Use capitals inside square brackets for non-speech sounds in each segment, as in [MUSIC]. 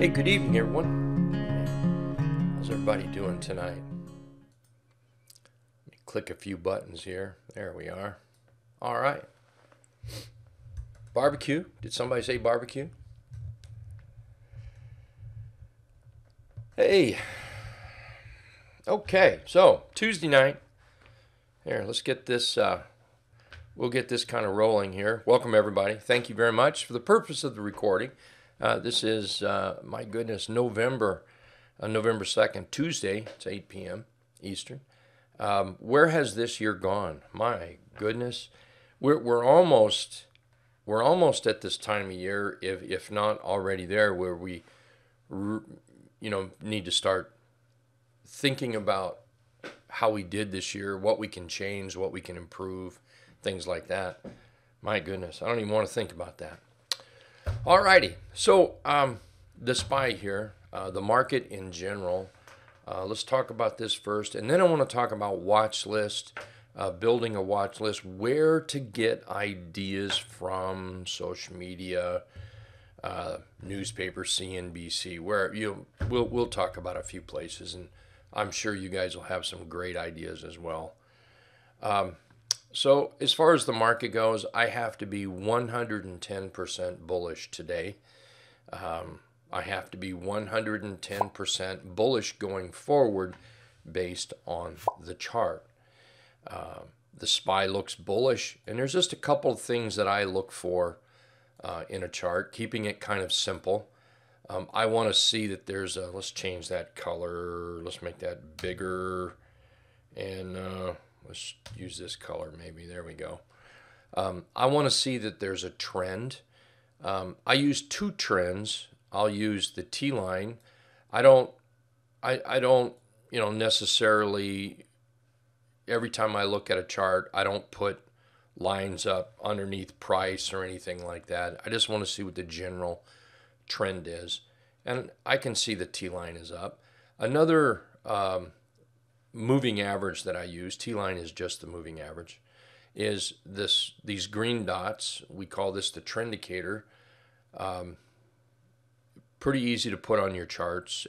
Hey, good evening, everyone. How's everybody doing tonight? Click a few buttons here. There we are. All right. Barbecue. Did somebody say barbecue? Hey. Okay, so Tuesday night. Here, let's get this. Uh, we'll get this kind of rolling here. Welcome, everybody. Thank you very much. For the purpose of the recording, uh, this is, uh, my goodness, November, uh, November 2nd, Tuesday. It's 8 p.m. Eastern. Um, where has this year gone? My goodness. We're, we're almost we're almost at this time of year, if, if not already there, where we, you know, need to start thinking about how we did this year, what we can change, what we can improve, things like that. My goodness, I don't even want to think about that. Alrighty, so um, the SPY here, uh, the market in general. Uh, let's talk about this first, and then I want to talk about watch list, uh, building a watch list, where to get ideas from social media, uh, newspaper, CNBC, where you we'll we'll talk about a few places, and I'm sure you guys will have some great ideas as well. Um, so, as far as the market goes, I have to be 110% bullish today. Um, I have to be 110% bullish going forward based on the chart. Uh, the SPY looks bullish, and there's just a couple of things that I look for uh, in a chart, keeping it kind of simple. Um, I want to see that there's a, let's change that color, let's make that bigger, and uh, let's use this color maybe. There we go. Um, I want to see that there's a trend. Um, I use two trends. I'll use the T line. I don't, I, I don't, you know, necessarily every time I look at a chart, I don't put lines up underneath price or anything like that. I just want to see what the general trend is. And I can see the T line is up. Another um, moving average that I use, T line is just the moving average, is this these green dots. We call this the trendicator. Um, pretty easy to put on your charts,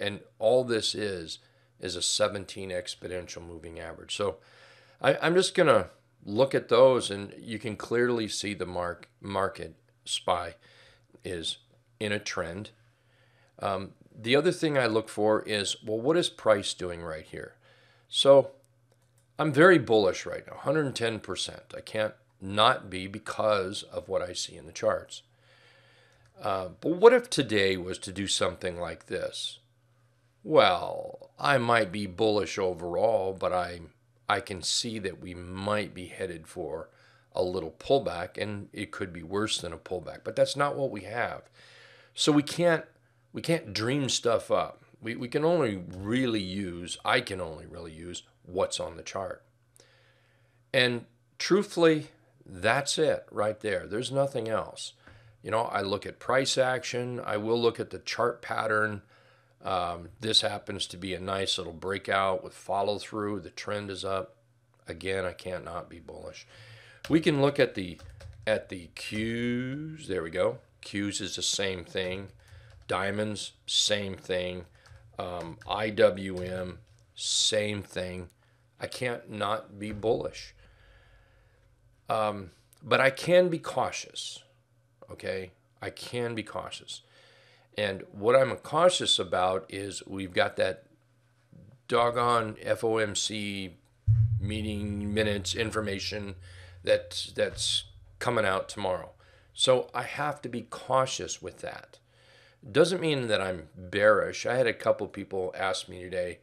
and all this is is a 17 exponential moving average. So I, I'm just gonna look at those, and you can clearly see the mark market SPY is in a trend. Um, the other thing I look for is, well, what is price doing right here? So I'm very bullish right now, 110%. I can't not be because of what I see in the charts. Uh, but what if today was to do something like this? Well, I might be bullish overall, but I I can see that we might be headed for a little pullback, and it could be worse than a pullback. But that's not what we have. So we can't we can't dream stuff up. We, we can only really use, I can only really use what's on the chart. And truthfully, that's it right there. There's nothing else. You know, I look at price action, I will look at the chart pattern. Um, this happens to be a nice little breakout with follow through. The trend is up. Again, I can't not be bullish. We can look at the at the Qs. There we go. Qs is the same thing. Diamonds, same thing. Um, IWM, same thing. I can't not be bullish. Um, but I can be cautious. Okay? I can be cautious. And what I'm cautious about is we've got that doggone FOMC meeting minutes information that that's coming out tomorrow. So I have to be cautious with that. Doesn't mean that I'm bearish. I had a couple people ask me today,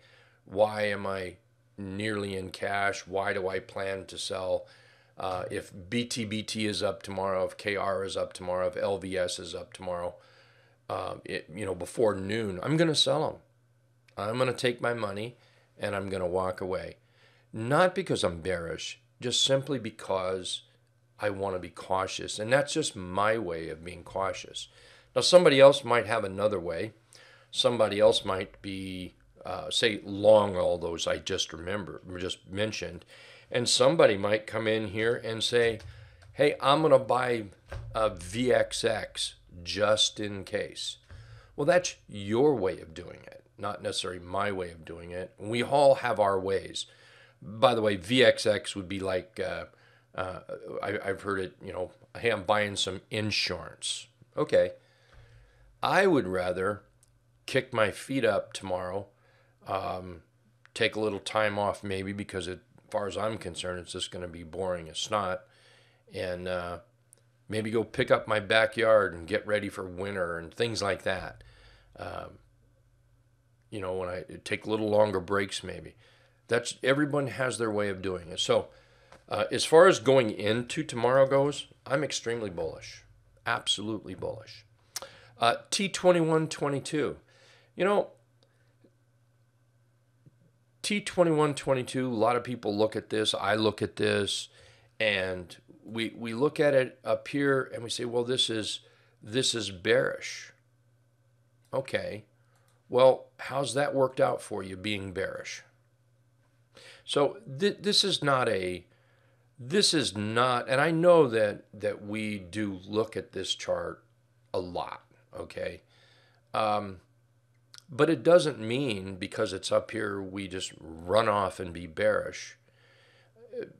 why am I nearly in cash? Why do I plan to sell? Uh, if BTBT is up tomorrow, if KR is up tomorrow, if LVS is up tomorrow, uh, it, you know, before noon, I'm going to sell them. I'm going to take my money and I'm going to walk away. Not because I'm bearish, just simply because I want to be cautious. And that's just my way of being cautious. Now, somebody else might have another way. Somebody else might be, uh, say, long all those I just remember, just mentioned. And somebody might come in here and say, hey, I'm going to buy a VXX just in case. Well, that's your way of doing it, not necessarily my way of doing it. We all have our ways. By the way, VXX would be like, uh, uh, I, I've heard it, you know, hey, I'm buying some insurance. Okay. I would rather kick my feet up tomorrow, um, take a little time off maybe because it, as far as I'm concerned, it's just going to be boring as snot, and uh, maybe go pick up my backyard and get ready for winter and things like that. Um, you know, when I take a little longer breaks, maybe. That's everyone has their way of doing it. So, uh, as far as going into tomorrow goes, I'm extremely bullish, absolutely bullish. Uh, T2122, you know, T2122. A lot of people look at this. I look at this, and we we look at it up here, and we say, well, this is this is bearish. Okay, well, how's that worked out for you being bearish? So th- this is not a this is not and I know that that we do look at this chart a lot, okay? Um, but it doesn't mean because it's up here we just run off and be bearish.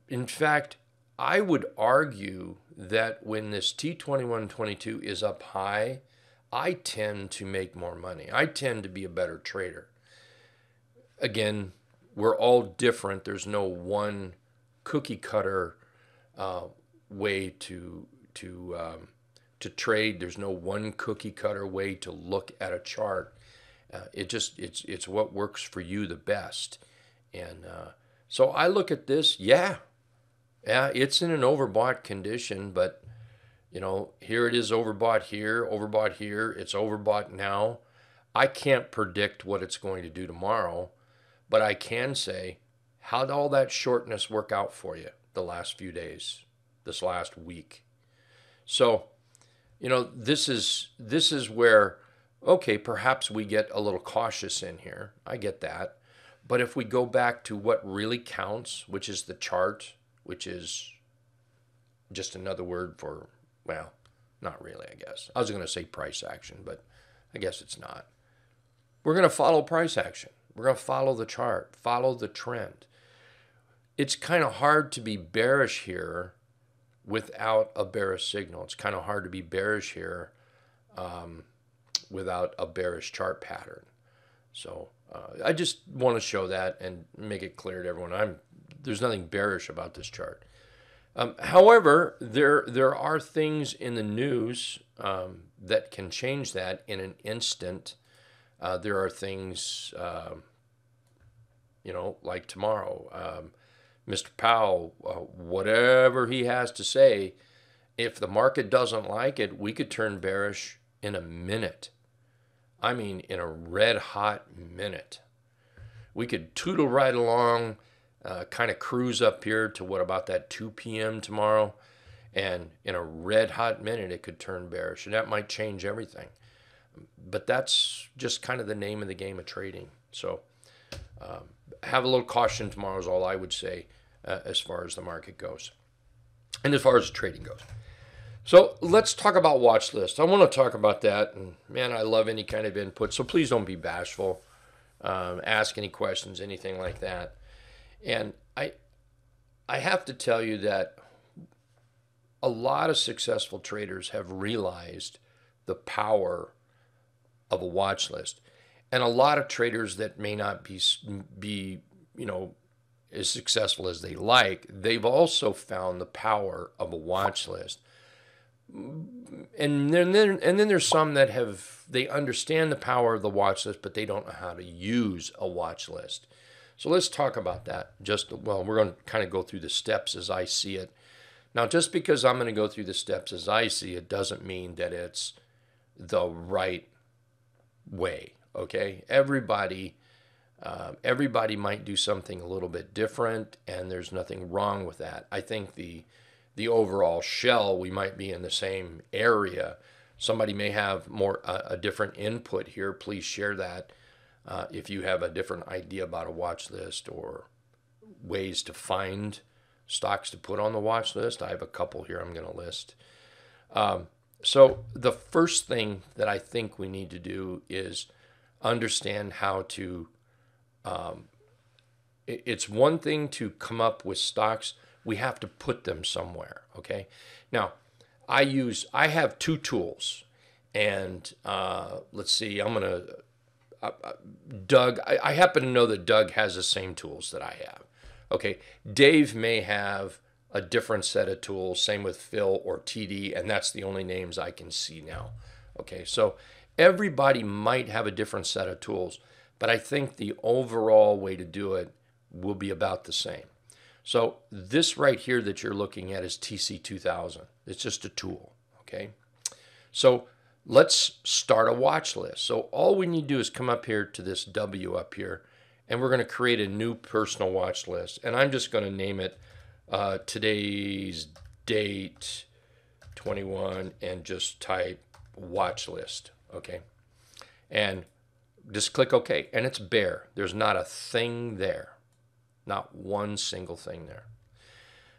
In fact, I would argue that when this T2122 is up high, I tend to make more money. I tend to be a better trader. Again, we're all different. There's no one cookie cutter uh, way to to um, to trade. There's no one cookie cutter way to look at a chart. Uh, it just it's it's what works for you the best. And uh, so I look at this. Yeah, yeah, it's in an overbought condition, but you know, here it is overbought here, overbought here, it's overbought now. I can't predict what it's going to do tomorrow, but I can say, how did all that shortness work out for you the last few days, this last week? So, you know, this is this is where okay, perhaps we get a little cautious in here. I get that. But if we go back to what really counts, which is the chart, which is just another word for well, not really, I guess. I was going to say price action, but I guess it's not. We're going to follow price action. We're going to follow the chart, follow the trend. It's kind of hard to be bearish here without a bearish signal. It's kind of hard to be bearish here um, without a bearish chart pattern. So uh, I just want to show that and make it clear to everyone. I'm there's nothing bearish about this chart. Um, however, there there are things in the news um, that can change that in an instant. Uh, there are things, uh, you know, like tomorrow, um, Mr. Powell, uh, whatever he has to say, if the market doesn't like it, we could turn bearish in a minute. I mean, in a red hot minute. We could tootle right along uh, kind of cruise up here to what about that 2 p.m. tomorrow. And in a red hot minute, it could turn bearish. And that might change everything. But that's just kind of the name of the game of trading. So um, have a little caution tomorrow, is all I would say uh, as far as the market goes and as far as trading goes. So let's talk about watch list. I want to talk about that. And man, I love any kind of input. So please don't be bashful. Um, ask any questions, anything like that. And I, I have to tell you that a lot of successful traders have realized the power of a watch list. And a lot of traders that may not be, be you know, as successful as they like, they've also found the power of a watch list. Mm, and then, and then there's some that have they understand the power of the watch list, but they don't know how to use a watch list. So let's talk about that. Just well, we're going to kind of go through the steps as I see it. Now, just because I'm going to go through the steps as I see it doesn't mean that it's the right way. Okay, everybody, uh, everybody might do something a little bit different, and there's nothing wrong with that. I think the the overall shell we might be in the same area. Somebody may have more a different input here. Please share that uh, if you have a different idea about a watch list or ways to find stocks to put on the watch list, I have a couple here I'm going to list. Um, So the first thing that I think we need to do is understand how to. Um, it- it's one thing to come up with stocks. We have to put them somewhere. Okay. Now, I use. I have two tools, and uh, let's see. I'm gonna. Uh, uh, Doug. I, I happen to know that Doug has the same tools that I have. Okay. Dave may have a different set of tools. Same with Phil or TD, and that's the only names I can see now. Okay, so everybody might have a different set of tools, but I think the overall way to do it will be about the same. So this right here that you're looking at is TC2000. It's just a tool. Okay, so let's start a watch list. So all we need to do is come up here to this W up here, and we're going to create a new personal watch list. And I'm just going to name it uh, today's date 21 and just type watch list okay? And just click ok and it's bare. There's not a thing there. Not one single thing there.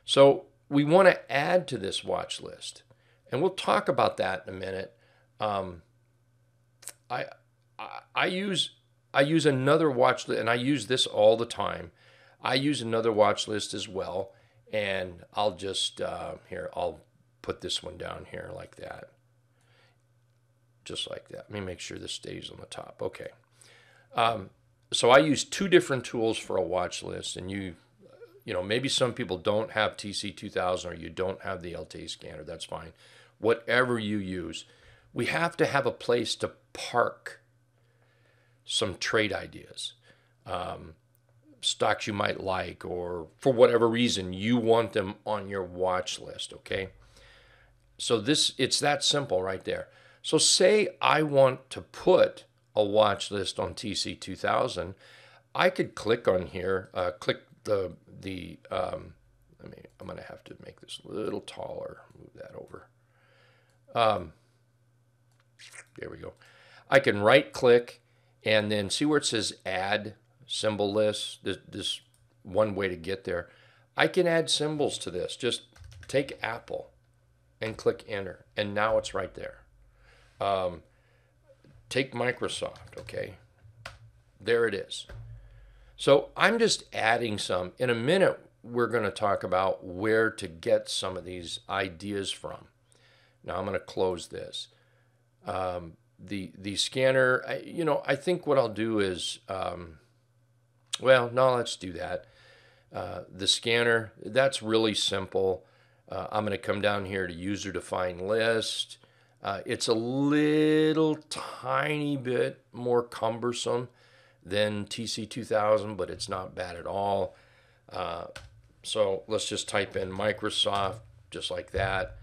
So we want to add to this watch list and we'll talk about that in a minute. Um, I, I i use i use another watch list and i use this all the time. I use another watch list as well and I'll just, uh, here, I'll put this one down here like that. Just like that. Let me make sure this stays on the top. Okay. Um, so I use two different tools for a watch list, and you, you know, maybe some people don't have TC2000 or you don't have the LTA scanner. That's fine. Whatever you use, we have to have a place to park some trade ideas. Um, stocks you might like, or for whatever reason you want them on your watch list, okay? So this it's that simple right there. So say I want to put a watch list on TC2000, I could click on here, uh, click the the um, I mean I'm gonna have to make this a little taller. Move that over. Um, there we go. I can right click and then see where it says add symbol list. This, this one way to get there. I can add symbols to this. Just take Apple and click enter, and now it's right there. Um, take Microsoft, okay? There it is. So I'm just adding some. In a minute, we're going to talk about where to get some of these ideas from. Now I'm going to close this. Um, the the scanner, I, you know, I think what I'll do is um, well, no, let's do that. Uh, the scanner, that's really simple. Uh, I'm going to come down here to user defined list. Uh, it's a little tiny bit more cumbersome than TC2000, but it's not bad at all. Uh, so let's just type in Microsoft just like that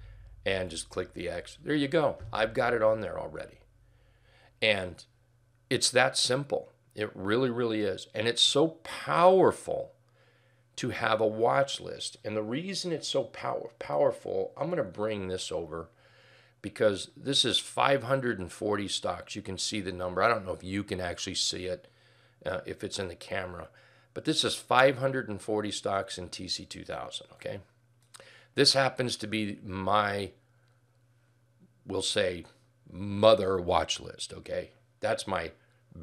and just click the X. There you go. I've got it on there already. And it's that simple. It really, really is. And it's so powerful to have a watch list. And the reason it's so power, powerful, I'm going to bring this over because this is 540 stocks. You can see the number. I don't know if you can actually see it uh, if it's in the camera, but this is 540 stocks in TC2000. Okay. This happens to be my, we'll say, mother watch list. Okay. That's my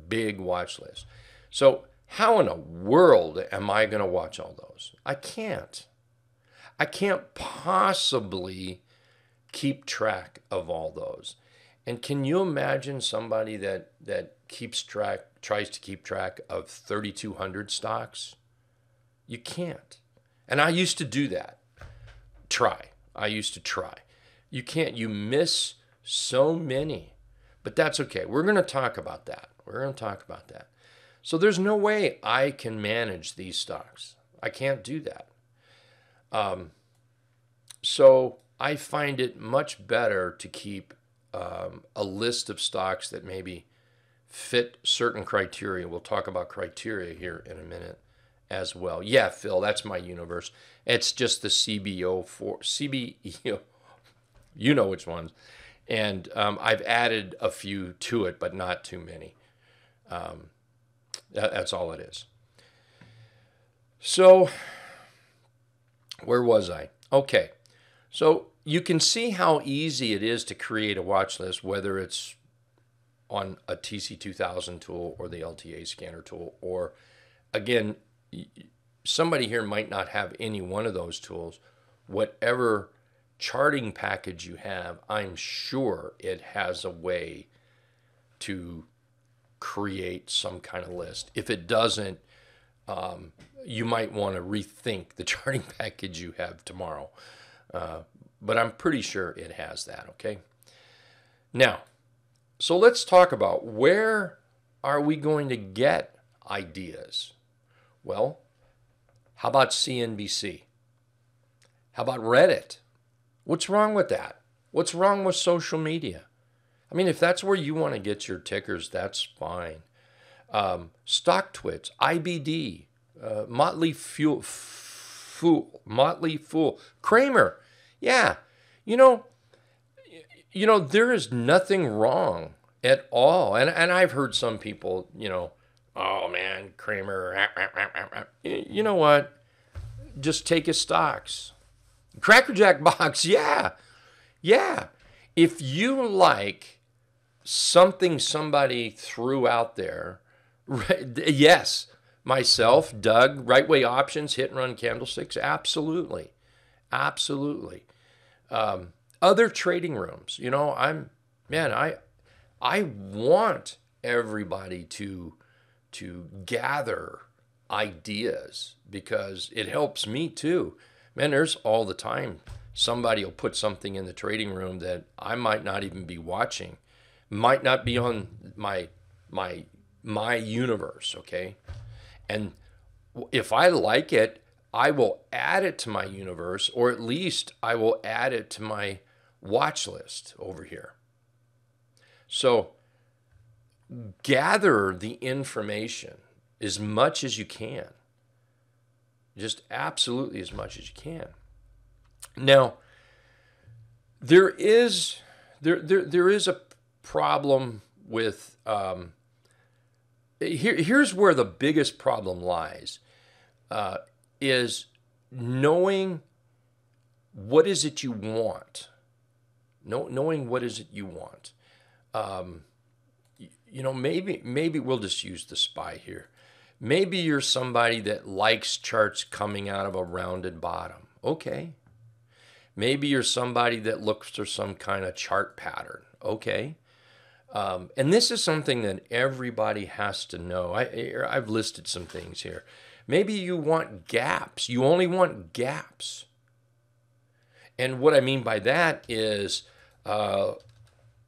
big watch list. So, how in the world am I going to watch all those? I can't. I can't possibly keep track of all those. And can you imagine somebody that that keeps track tries to keep track of 3200 stocks? You can't. And I used to do that. Try. I used to try. You can't. You miss so many. But that's okay. We're going to talk about that. We're going to talk about that. So there's no way I can manage these stocks. I can't do that. Um, so I find it much better to keep um, a list of stocks that maybe fit certain criteria. We'll talk about criteria here in a minute as well. Yeah, Phil, that's my universe. It's just the CBO for CBO. You know which ones. And um, I've added a few to it, but not too many. Um, that, that's all it is. So, where was I? Okay. So, you can see how easy it is to create a watch list, whether it's on a TC2000 tool or the LTA scanner tool, or again, somebody here might not have any one of those tools. Whatever charting package you have, I'm sure it has a way to create some kind of list. If it doesn't, um, you might want to rethink the [LAUGHS] charting package you have tomorrow. Uh, but I'm pretty sure it has that, okay? Now, so let's talk about where are we going to get ideas? Well, how about CNBC? How about Reddit? What's wrong with that? What's wrong with social media? I mean, if that's where you want to get your tickers, that's fine. Um, StockTwits, IBD, uh, Motley Fuel, Fool, Motley Fool, Cramer. Yeah, you know, you know, there is nothing wrong at all. And and I've heard some people, you know, oh man, Cramer. You know what? Just take his stocks. Crackerjack [LAUGHS] box, yeah, yeah. If you like something somebody threw out there, [LAUGHS] yes, myself, Doug, right way options, hit and run candlesticks, absolutely, absolutely. Um, other trading rooms, you know, I'm man, I I want everybody to to gather ideas because it helps me too. Man, there's all the time somebody will put something in the trading room that I might not even be watching, might not be on my my my universe, okay? And if I like it, I will add it to my universe, or at least I will add it to my watch list over here. So gather the information as much as you can. Just absolutely as much as you can. Now, there is there there, there is a problem with um, here, here's where the biggest problem lies uh, is knowing what is it you want. Know, knowing what is it you want. Um, you, you know maybe maybe we'll just use the spy here. Maybe you're somebody that likes charts coming out of a rounded bottom. Okay. Maybe you're somebody that looks for some kind of chart pattern. Okay um, and this is something that everybody has to know. I, I've listed some things here. Maybe you want gaps. You only want gaps. And what I mean by that is uh,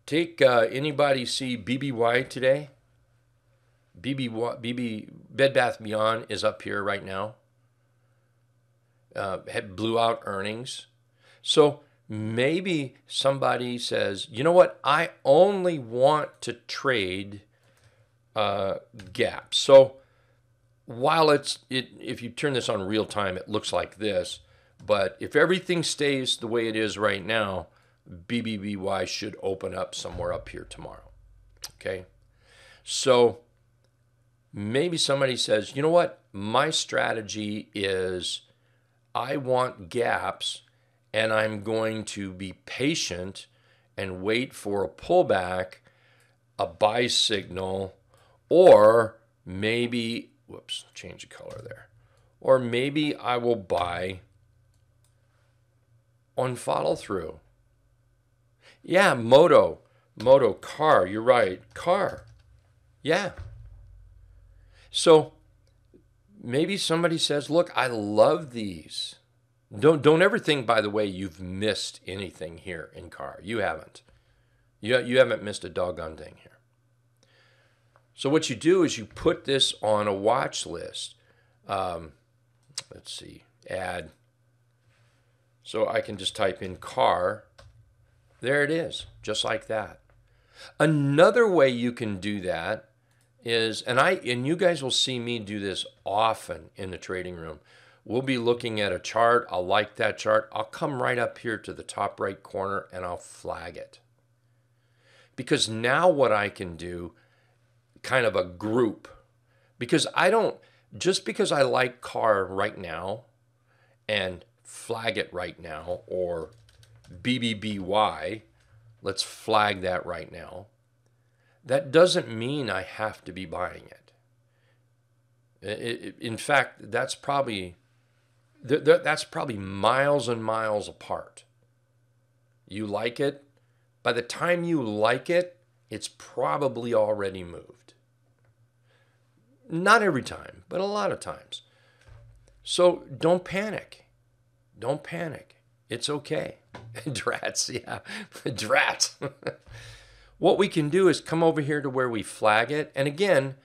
take uh, anybody see BBY today? BB, BB Bed Bath Beyond is up here right now. Uh, had blew out earnings. So maybe somebody says, you know what, I only want to trade uh, gaps. So while it's it, if you turn this on real time, it looks like this. But if everything stays the way it is right now, BBBY should open up somewhere up here tomorrow. Okay, so maybe somebody says, you know what, my strategy is I want gaps and I'm going to be patient and wait for a pullback, a buy signal, or maybe, whoops, change the color there, or maybe I will buy on follow through. Yeah, moto, moto, car, you're right, car. Yeah. So maybe somebody says, look, I love these. [LAUGHS] Don't don't ever think, by the way, you've missed anything here in car. You haven't. You you haven't missed a doggone thing here. So what you do is you put this on a watch list. Um, let's see, add. So I can just type in car. There it is, just like that. Another way you can do that is, and I and you guys will see me do this often in the trading room We'll be looking at a chart. I'll like that chart. I'll come right up here to the top right corner and I'll flag it. Because now what I can do, kind of a group, because I don't, just because I like car right now and flag it right now or BBBY. Let's flag that right now. That doesn't mean I have to be buying it. In fact, that's probably that's probably miles and miles apart. You like it, by the time you like it, it's probably already moved. Not every time, but a lot of times. So don't panic. Don't panic. It's okay. [LAUGHS] Drats, yeah. [LAUGHS] Drats. [LAUGHS] what we can do is come over here to where we flag it. And again,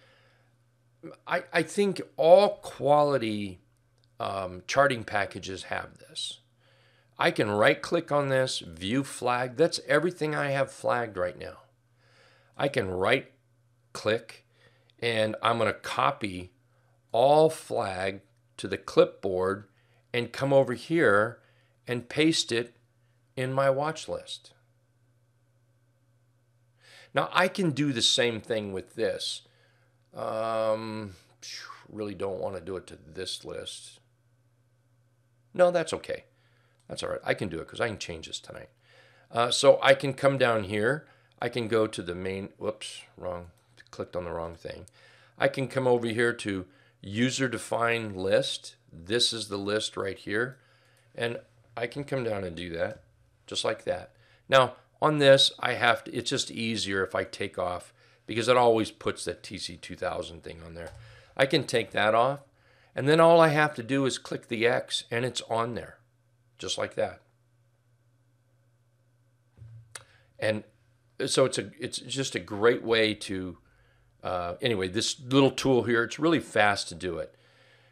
I, I think all quality um, charting packages have this. I can right click on this, view flag. That's everything I have flagged right now. I can right click and I'm going to copy all flag to the clipboard and come over here and paste it in my watch list. Now I can do the same thing with this. Um, really don't want to do it to this list. No, that's okay. That's all right. I can do it because I can change this tonight. Uh, so I can come down here. I can go to the main, whoops, wrong, clicked on the wrong thing. I can come over here to user defined list. This is the list right here. And I can come down and do that just like that. Now on this, I have to, it's just easier if I take off because it always puts that TC2000 thing on there. I can take that off and then all I have to do is click the X and it's on there, just like that. And so it's a it's just a great way to uh, anyway this little tool here it's really fast to do it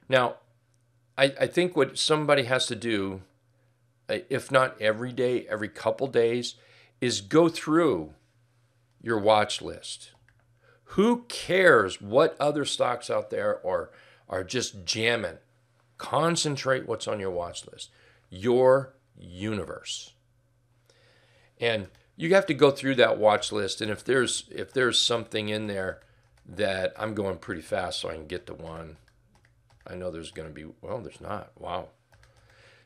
now I, I think what somebody has to do uh, if not every day every couple days is go through your watch list who cares what other stocks out there are are just jamming. Concentrate what's on your watch list, your universe. And you have to go through that watch list and if there's if there's something in there that I'm going pretty fast so I can get to one. I know there's going to be well, there's not. Wow.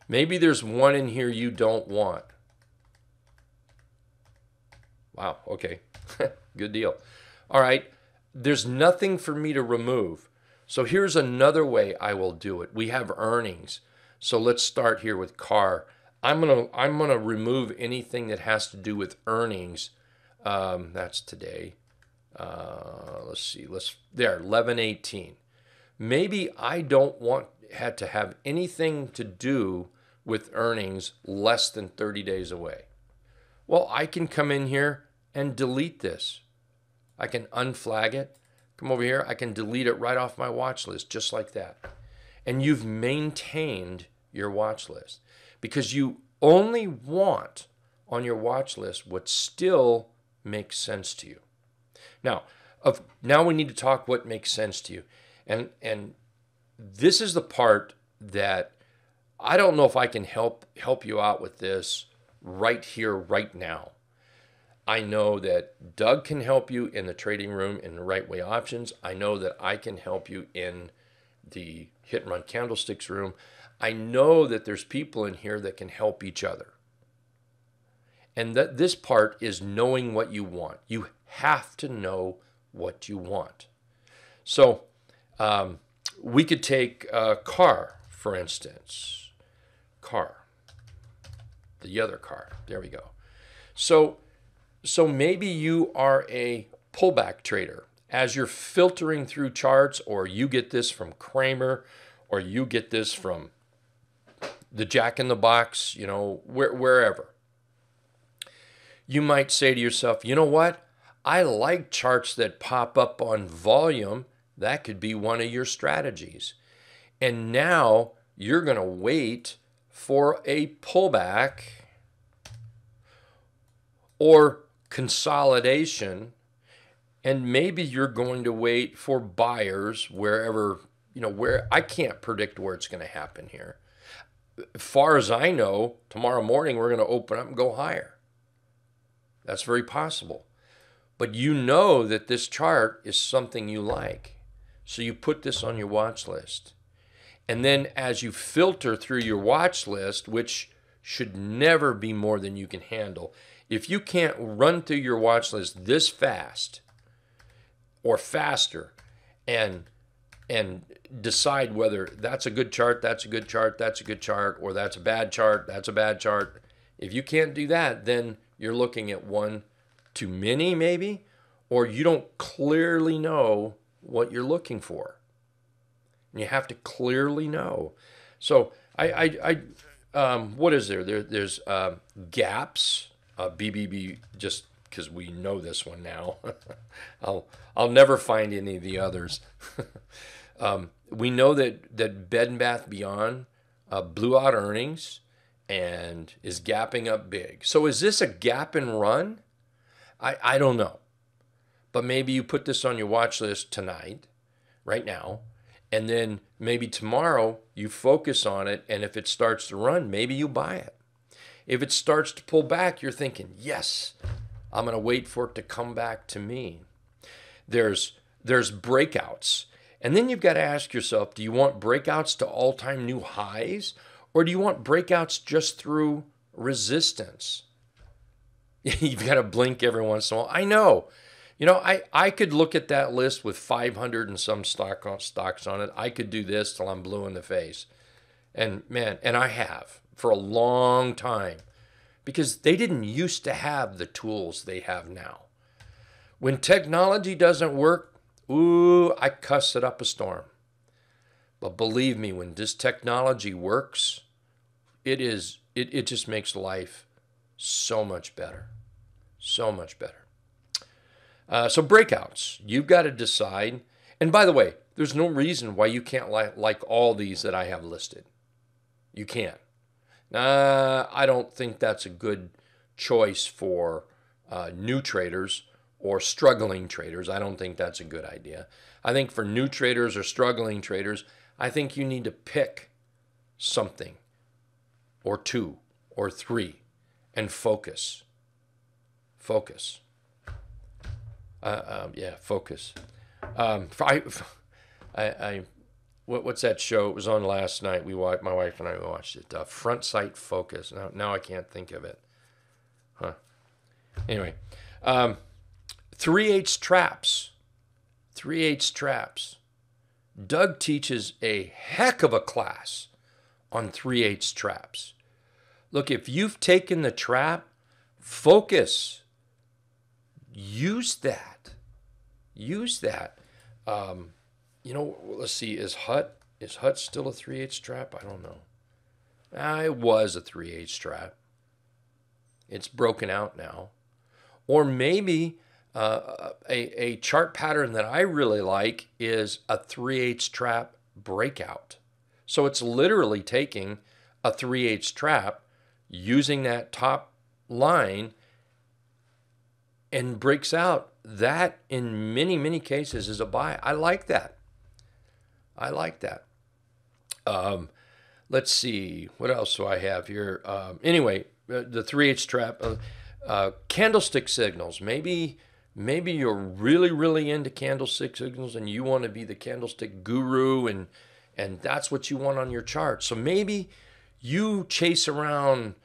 Maybe there's one in here you don't want. Wow, okay. [LAUGHS] Good deal. All right. There's nothing for me to remove. So here's another way I will do it. We have earnings. So let's start here with car. I'm gonna I'm gonna remove anything that has to do with earnings. Um, that's today. Uh, let's see. Let's there 1118. Maybe I don't want had to have anything to do with earnings less than 30 days away. Well, I can come in here and delete this. I can unflag it come over here, I can delete it right off my watch list just like that. And you've maintained your watch list because you only want on your watch list what still makes sense to you. Now, of now we need to talk what makes sense to you. And and this is the part that I don't know if I can help help you out with this right here right now. I know that Doug can help you in the trading room in the right way options. I know that I can help you in the hit and run candlesticks room. I know that there's people in here that can help each other. And that this part is knowing what you want. You have to know what you want. So um, we could take a car, for instance. Car. The other car. There we go. So so maybe you are a pullback trader. As you're filtering through charts, or you get this from Cramer, or you get this from the Jack in the Box, you know, where, wherever. You might say to yourself, you know what? I like charts that pop up on volume. That could be one of your strategies. And now you're going to wait for a pullback or consolidation and maybe you're going to wait for buyers wherever you know where I can't predict where it's going to happen here. As far as I know, tomorrow morning we're going to open up and go higher. That's very possible. But you know that this chart is something you like. So you put this on your watch list. And then as you filter through your watch list, which should never be more than you can handle. If you can't run through your watch list this fast or faster and and decide whether that's a good chart, that's a good chart, that's a good chart, or that's a bad chart, that's a bad chart. If you can't do that, then you're looking at one too many, maybe, or you don't clearly know what you're looking for. And you have to clearly know. So I, I, I um, what is there? There, there's uh, gaps. Uh, BBB just because we know this one now. [LAUGHS] I'll I'll never find any of the others. [LAUGHS] um, we know that that Bed and Bath Beyond uh, blew out earnings and is gapping up big. So is this a gap and run? I I don't know, but maybe you put this on your watch list tonight, right now, and then maybe tomorrow you focus on it, and if it starts to run, maybe you buy it. If it starts to pull back, you're thinking, yes, I'm going to wait for it to come back to me. There's there's breakouts. And then you've got to ask yourself, do you want breakouts to all-time new highs or do you want breakouts just through resistance? [LAUGHS] you've got to blink every once in a while. I know. You know, I, I could look at that list with 500 and some stock on, stocks on it. I could do this till I'm blue in the face. And man, and I have for a long time because they didn't used to have the tools they have now. When technology doesn't work, ooh, I cuss it up a storm. But believe me, when this technology works, it is it, it just makes life so much better. So much better. Uh, so breakouts, you've got to decide. And by the way, there's no reason why you can't like, like all these that I have listed. You can't. Uh, I don't think that's a good choice for uh, new traders or struggling traders. I don't think that's a good idea. I think for new traders or struggling traders, I think you need to pick something or two or three and focus. Focus. Uh, um, yeah, focus. Um, [LAUGHS] I, I, I what, what's that show? It was on last night. We watched, my wife and I watched it. Uh, Front Sight Focus. Now, now I can't think of it. Huh. Anyway, um, 3 8 traps. 3 8 traps. Doug teaches a heck of a class on 3 8 traps. Look, if you've taken the trap, focus. Use that. Use that. Um, you know, let's see, is Hut is Hut still a 3 8 strap? I don't know. I was a 3 8 strap. It's broken out now. Or maybe uh, a, a chart pattern that I really like is a 3 8 trap breakout. So it's literally taking a 3 8 trap, using that top line, and breaks out. That, in many, many cases, is a buy. I like that. I like that. Um, let's see, what else do I have here? Um, anyway, uh, the 3 8 trap, uh, uh, candlestick signals. Maybe maybe you're really really into candlestick signals and you want to be the candlestick guru and and that's what you want on your chart. So maybe you chase around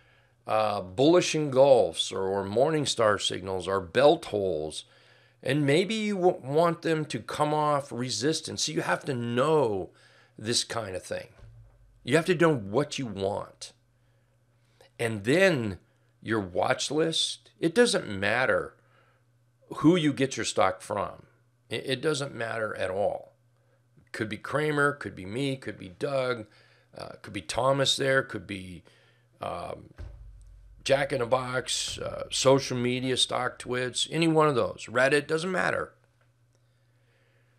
uh, bullish engulfs or, or Morning Star signals or belt holds and maybe you want them to come off resistance. So you have to know this kind of thing. You have to know what you want. And then your watch list, it doesn't matter who you get your stock from. It doesn't matter at all. Could be Cramer, could be me, could be Doug, uh, could be Thomas there, could be um, Jack in a Box, uh, social media, stock twits, any one of those, Reddit, doesn't matter.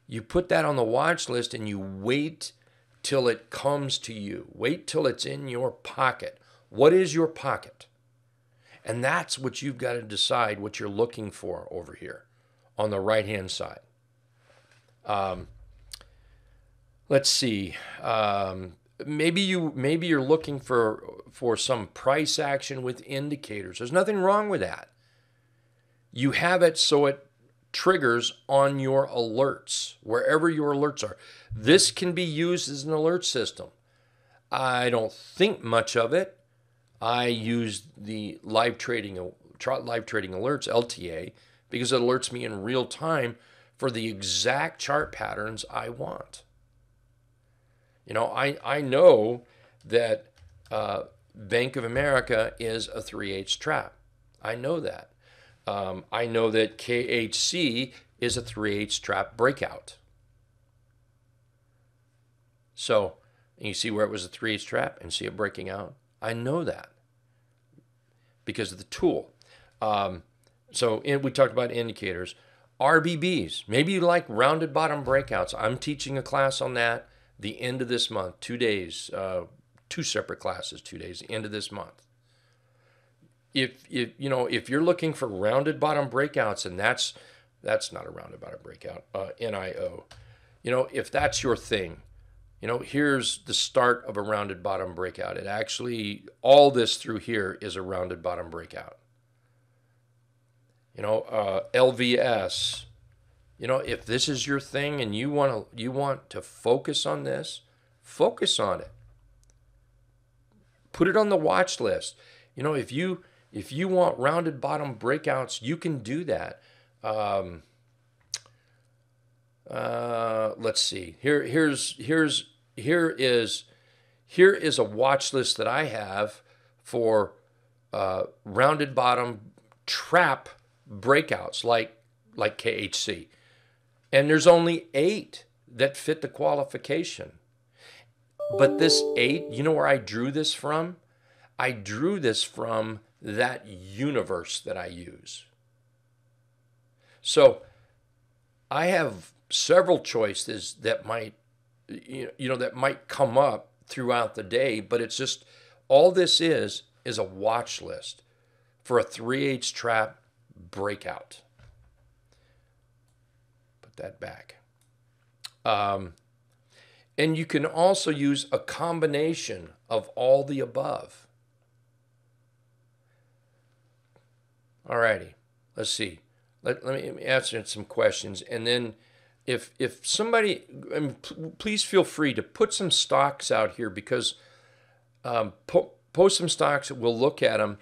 You put that on the watch list and you wait till it comes to you. Wait till it's in your pocket. What is your pocket? And that's what you've got to decide what you're looking for over here on the right hand side. Um, let's see. Um, maybe you maybe you're looking for for some price action with indicators. There's nothing wrong with that. You have it so it triggers on your alerts wherever your alerts are. This can be used as an alert system. I don't think much of it. I use the live trading live trading alerts LTA because it alerts me in real time for the exact chart patterns I want. You know, I, I know that uh, Bank of America is a 3 8 trap. I know that. Um, I know that KHC is a 3 8 trap breakout. So you see where it was a 3 8 trap and see it breaking out? I know that because of the tool. Um, so in, we talked about indicators. RBBs, maybe you like rounded bottom breakouts. I'm teaching a class on that the end of this month, two days, uh, two separate classes, two days, end of this month. If, if you know if you're looking for rounded bottom breakouts, and that's that's not a rounded bottom breakout, uh, NIO. You know if that's your thing, you know here's the start of a rounded bottom breakout. It actually all this through here is a rounded bottom breakout you know, uh, LVS. You know, if this is your thing and you want to you want to focus on this, focus on it. Put it on the watch list. You know, if you if you want rounded bottom breakouts, you can do that. Um, uh, let's see. Here here's here's here is here is a watch list that I have for uh, rounded bottom trap breakouts like like KHC. And there's only 8 that fit the qualification. But this 8, you know where I drew this from? I drew this from that universe that I use. So I have several choices that might you know that might come up throughout the day, but it's just all this is is a watch list for a 3 8 trap breakout. That back. Um, and you can also use a combination of all the above. Alrighty, let's see. Let, let me answer some questions. And then if, if somebody, please feel free to put some stocks out here because um, po- post some stocks, we'll look at them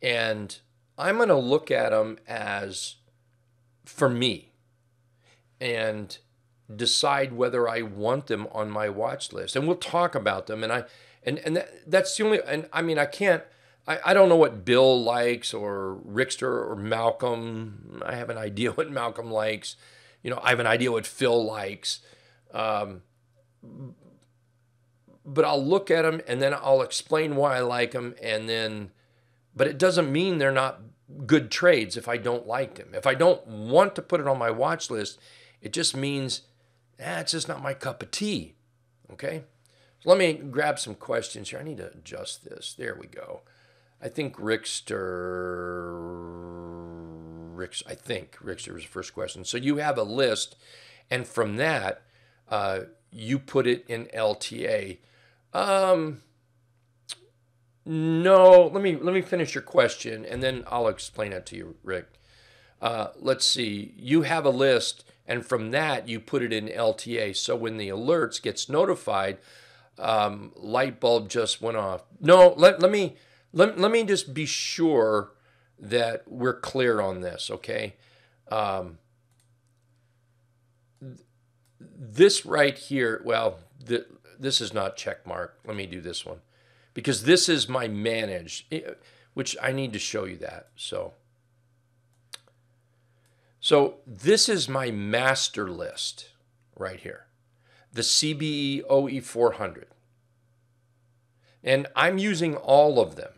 and I'm going to look at them as for me and decide whether I want them on my watch list. And we'll talk about them. And I and and that, that's the only and I mean I can't I, I don't know what Bill likes or Rickster or Malcolm. I have an idea [LAUGHS] what Malcolm likes. You know, I have an idea what Phil likes. Um, but I'll look at them and then I'll explain why I like them and then but it doesn't mean they're not good trades if I don't like them. If I don't want to put it on my watch list, it just means eh, just not my cup of tea. Okay? So let me grab some questions here. I need to adjust this. There we go. I think Rickster, Ricks, I think Rickster was the first question. So you have a list, and from that, uh, you put it in LTA. Um, no, let me let me finish your question and then I'll explain it to you, Rick. Uh, let's see. You have a list, and from that you put it in LTA. So when the alerts gets notified, um, light bulb just went off. No, let let me let, let me just be sure that we're clear on this. Okay. Um, this right here, well, the, this is not check mark. Let me do this one because this is my managed, eh, which I need to show you that. So, so this is my master list right here, the CBOE 400. And I'm using all of them.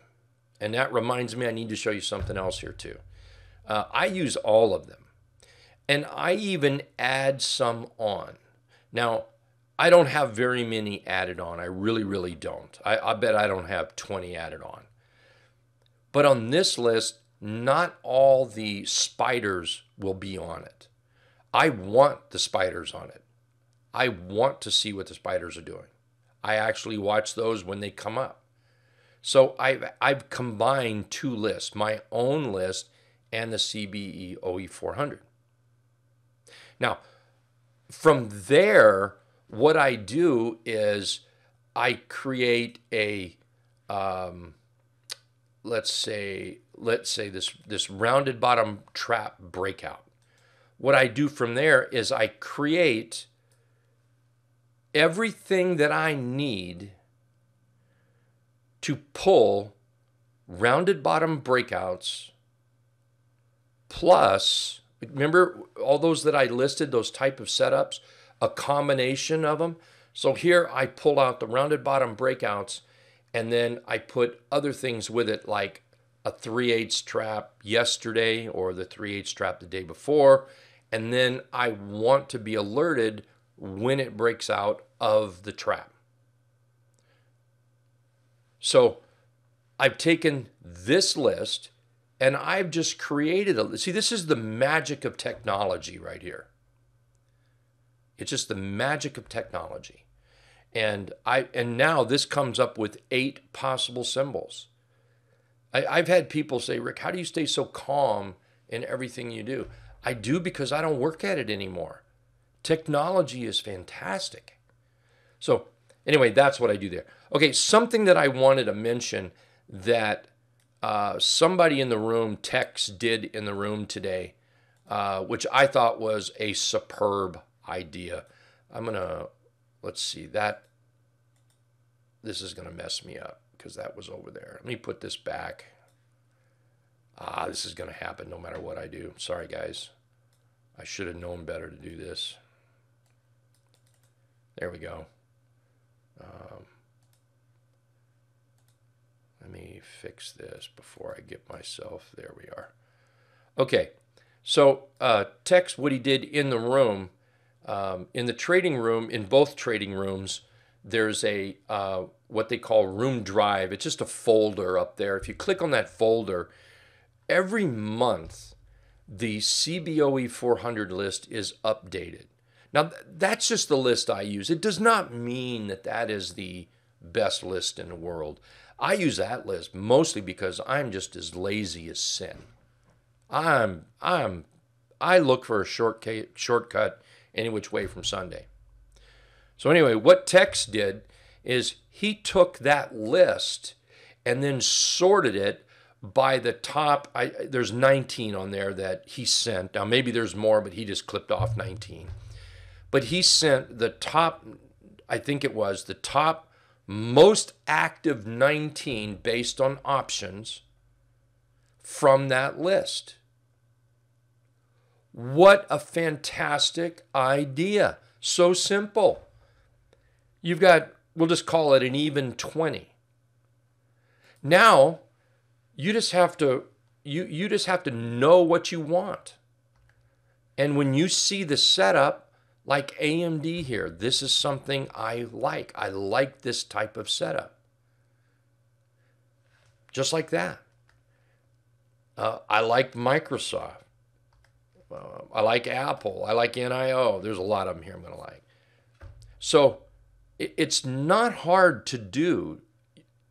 And that reminds me, I need to show you something else here too. Uh, I use all of them. And I even add some on. Now, I don't have very many added on. I really, really don't. I, I bet I don't have 20 added on. But on this list, not all the spiders will be on it. I want the spiders on it. I want to see what the spiders are doing. I actually watch those when they come up. So I've, I've combined two lists, my own list and the CBOE 400. Now, from there, what I do is I create a um, let's say let's say this this rounded bottom trap breakout. What I do from there is I create everything that I need to pull rounded bottom breakouts plus remember all those that I listed those type of setups a combination of them so here I pull out the rounded bottom breakouts and then I put other things with it like a 3 8 trap yesterday or the 3 8 trap the day before and then I want to be alerted when it breaks out of the trap. So I've taken this list and I've just created a see this is the magic of technology right here. It's just the magic of technology. And I and now this comes up with eight possible symbols. I, I've had people say, Rick, how do you stay so calm in everything you do? I do because I don't work at it anymore. Technology is fantastic. So, anyway, that's what I do there. Okay, something that I wanted to mention that uh, somebody in the room, Tex, did in the room today, uh, which I thought was a superb idea. I'm going to, let's see, that, this is going to mess me up because that was over there. Let me put this back. Ah, this is going to happen no matter what I do. Sorry, guys. I should have known better to do this. There we go. Um, let me fix this before I get myself. There we are. Okay, so uh, Tex what he did in the room. Um, in the trading room, in both trading rooms, there's a uh, what they call room drive. It's just a folder up there. If you click on that folder, every month the CBOE 400 list is updated. Now, that's just the list I use. It does not mean that that is the best list in the world. I use that list mostly because I'm just as lazy as sin. I'm I'm I look for a short shortcut any which way from Sunday. So anyway, what Tex did is he took that list and then sorted it by the top. I, there's 19 on there that he sent. Now maybe there's more, but he just clipped off 19 but he sent the top, I think it was the top most active 19 based on options from that list. What a fantastic idea. So simple. You've got, we'll just call it an even 20. Now, you just have to you you just have to know what you want. And when you see the setup, like AMD here, this is something I like. I like this type of setup. Just like that. Uh, I like Microsoft. Uh, I like Apple. I like NIO. There's a lot of them here I'm going to like. So it's not hard to do.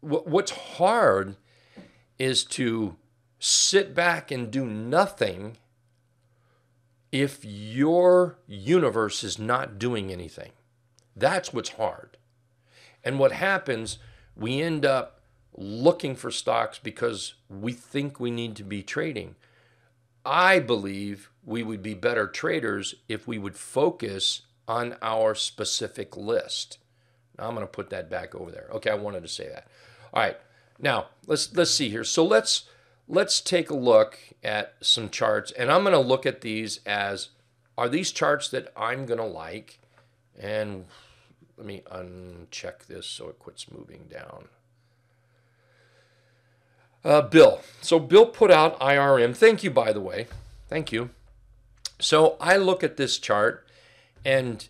What's hard is to sit back and do nothing if your universe is not doing anything. That's what's hard. And what happens, we end up looking for stocks because we think we need to be trading. I believe we would be better traders if we would focus on our specific list. I'm going to put that back over there. Okay, I wanted to say that. All right. Now, let's let's see here. So let's let's take a look at some charts. And I'm going to look at these as are these charts that I'm going to like? And let me uncheck this so it quits moving down. Uh, Bill. So Bill put out IRM. Thank you, by the way. Thank you. So I look at this chart and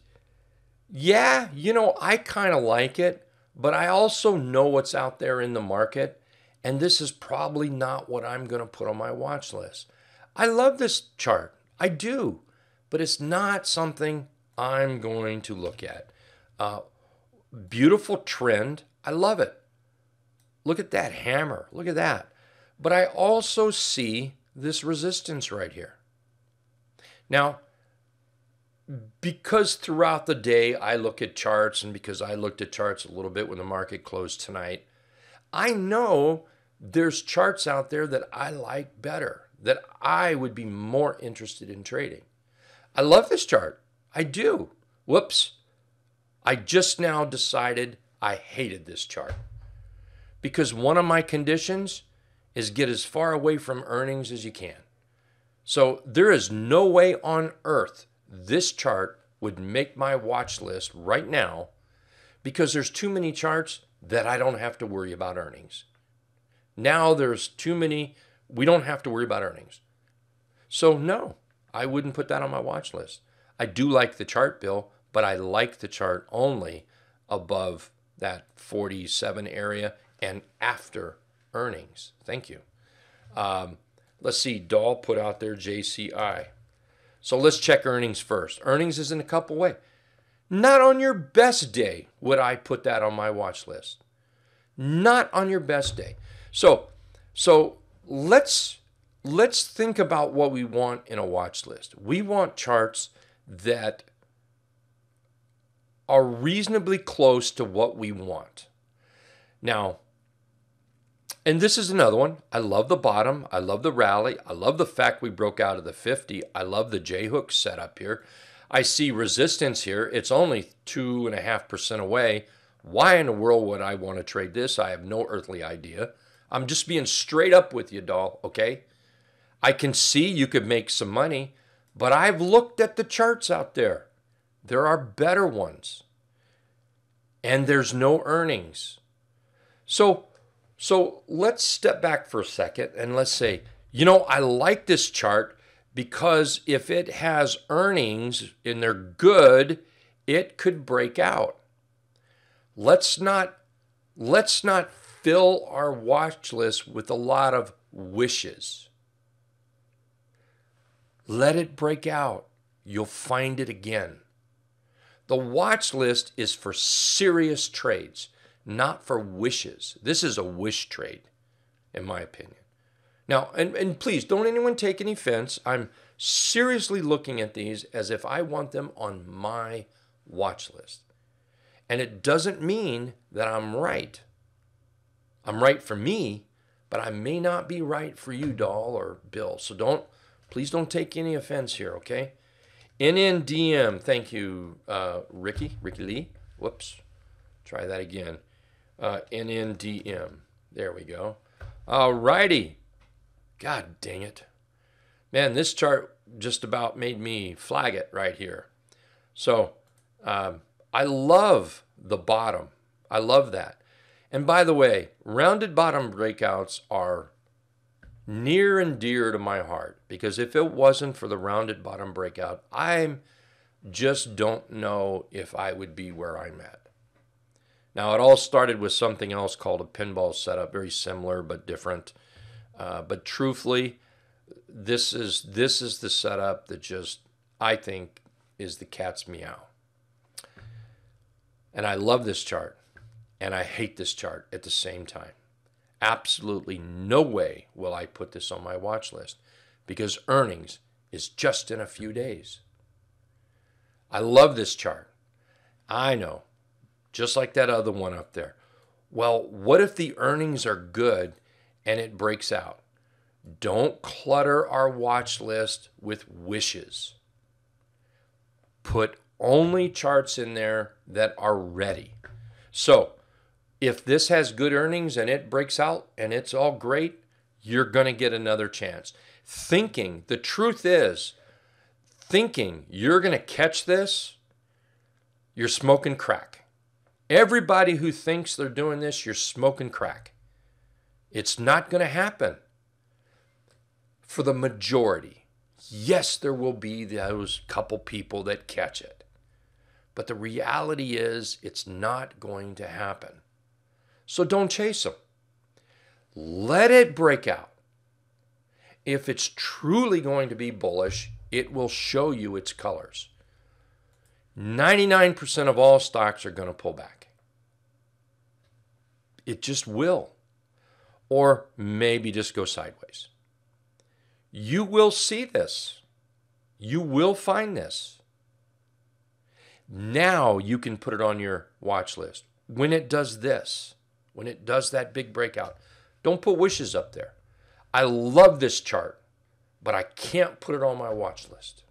yeah, you know, I kind of like it, but I also know what's out there in the market. And this is probably not what I'm going to put on my watch list. I love this chart. I do. But it's not something I'm going to look at. Uh, beautiful trend. I love it. Look at that hammer. Look at that. But I also see this resistance right here. Now, Hmm. because throughout the day I look at charts and because I looked at charts a little bit when the market closed tonight, I know there's charts out there that I like better, that I would be more interested in trading. I love this chart. I do. Whoops. I just now decided I hated this chart because one of my conditions is get as far away from earnings as you can. So there is no way on earth this chart would make my watch list right now because there's too many charts that I don't have to worry about earnings. Now there's too many, we don't have to worry about earnings. So, no, I wouldn't put that on my watch list. I do like the chart, Bill, but I like the chart only above that 47 area and after earnings. Thank you. Um, let's see, Dahl put out there JCI. So let's check earnings first. Earnings is in a couple way. Not on your best day would I put that on my watch list. Not on your best day. So, so let's let's think about what we want in a watch list. We want charts that are reasonably close to what we want. Now, and this is another one. I love the bottom. I love the rally. I love the fact we broke out of the 50. I love the J hook setup here. I see resistance here. It's only 2.5% away. Why in the world would I want to trade this? I have no earthly idea. I'm just being straight up with you, doll, okay? I can see you could make some money, but I've looked at the charts out there. There are better ones. And there's no earnings. So so let's step back for a second and let's say, you know, I like this chart because if it has earnings and they're good, it could break out. Let's not let's not fill our watch list with a lot of wishes. Let it break out. You'll find it again. The watch list is for serious trades not for wishes. This is a wish trade, in my opinion. Now, and, and please don't anyone take any offense. I'm seriously looking at these as if I want them on my watch list. And it doesn't mean that I'm right. I'm right for me, but I may not be right for you, Doll or Bill. So don't, please don't take any offense here, okay? NNDM, thank you, uh, Ricky, Ricky Lee. Whoops, try that again uh, NNDM. There we go. All righty. God dang it. Man, this chart just about made me flag it right here. So um, I love the bottom. I love that. And by the way, rounded bottom breakouts are near and dear to my heart because if it wasn't for the rounded bottom breakout, I just don't know if I would be where I'm at. Now, it all started with something else called a pinball setup, very similar but different. Uh, but truthfully, this is this is the setup that just I think is the cat's meow. And I love this chart, and I hate this chart at the same time. Absolutely no way will I put this on my watch list because earnings is just in a few days. I love this chart. I know just like that other one up there. Well, what if the earnings are good and it breaks out? Don't clutter our watch list with wishes. Put only charts in there that are ready. So, if this has good earnings and it breaks out and it's all great, you're going to get another chance. Thinking, the truth is, thinking you're going to catch this, you're smoking crack. Everybody who thinks they're doing this, you're smoking crack. It's not going to happen for the majority. Yes, there will be those couple people that catch it. But the reality is, it's not going to happen. So don't chase them. Let it break out. If it's truly going to be bullish, it will show you its colors. 99% of all stocks are going to pull back. It just will. Or maybe just go sideways. You will see this. You will find this. Now you can put it on your watch list. When it does this, when it does that big breakout, Don't put wishes up there. I love this chart, but I can't put it on my watch list.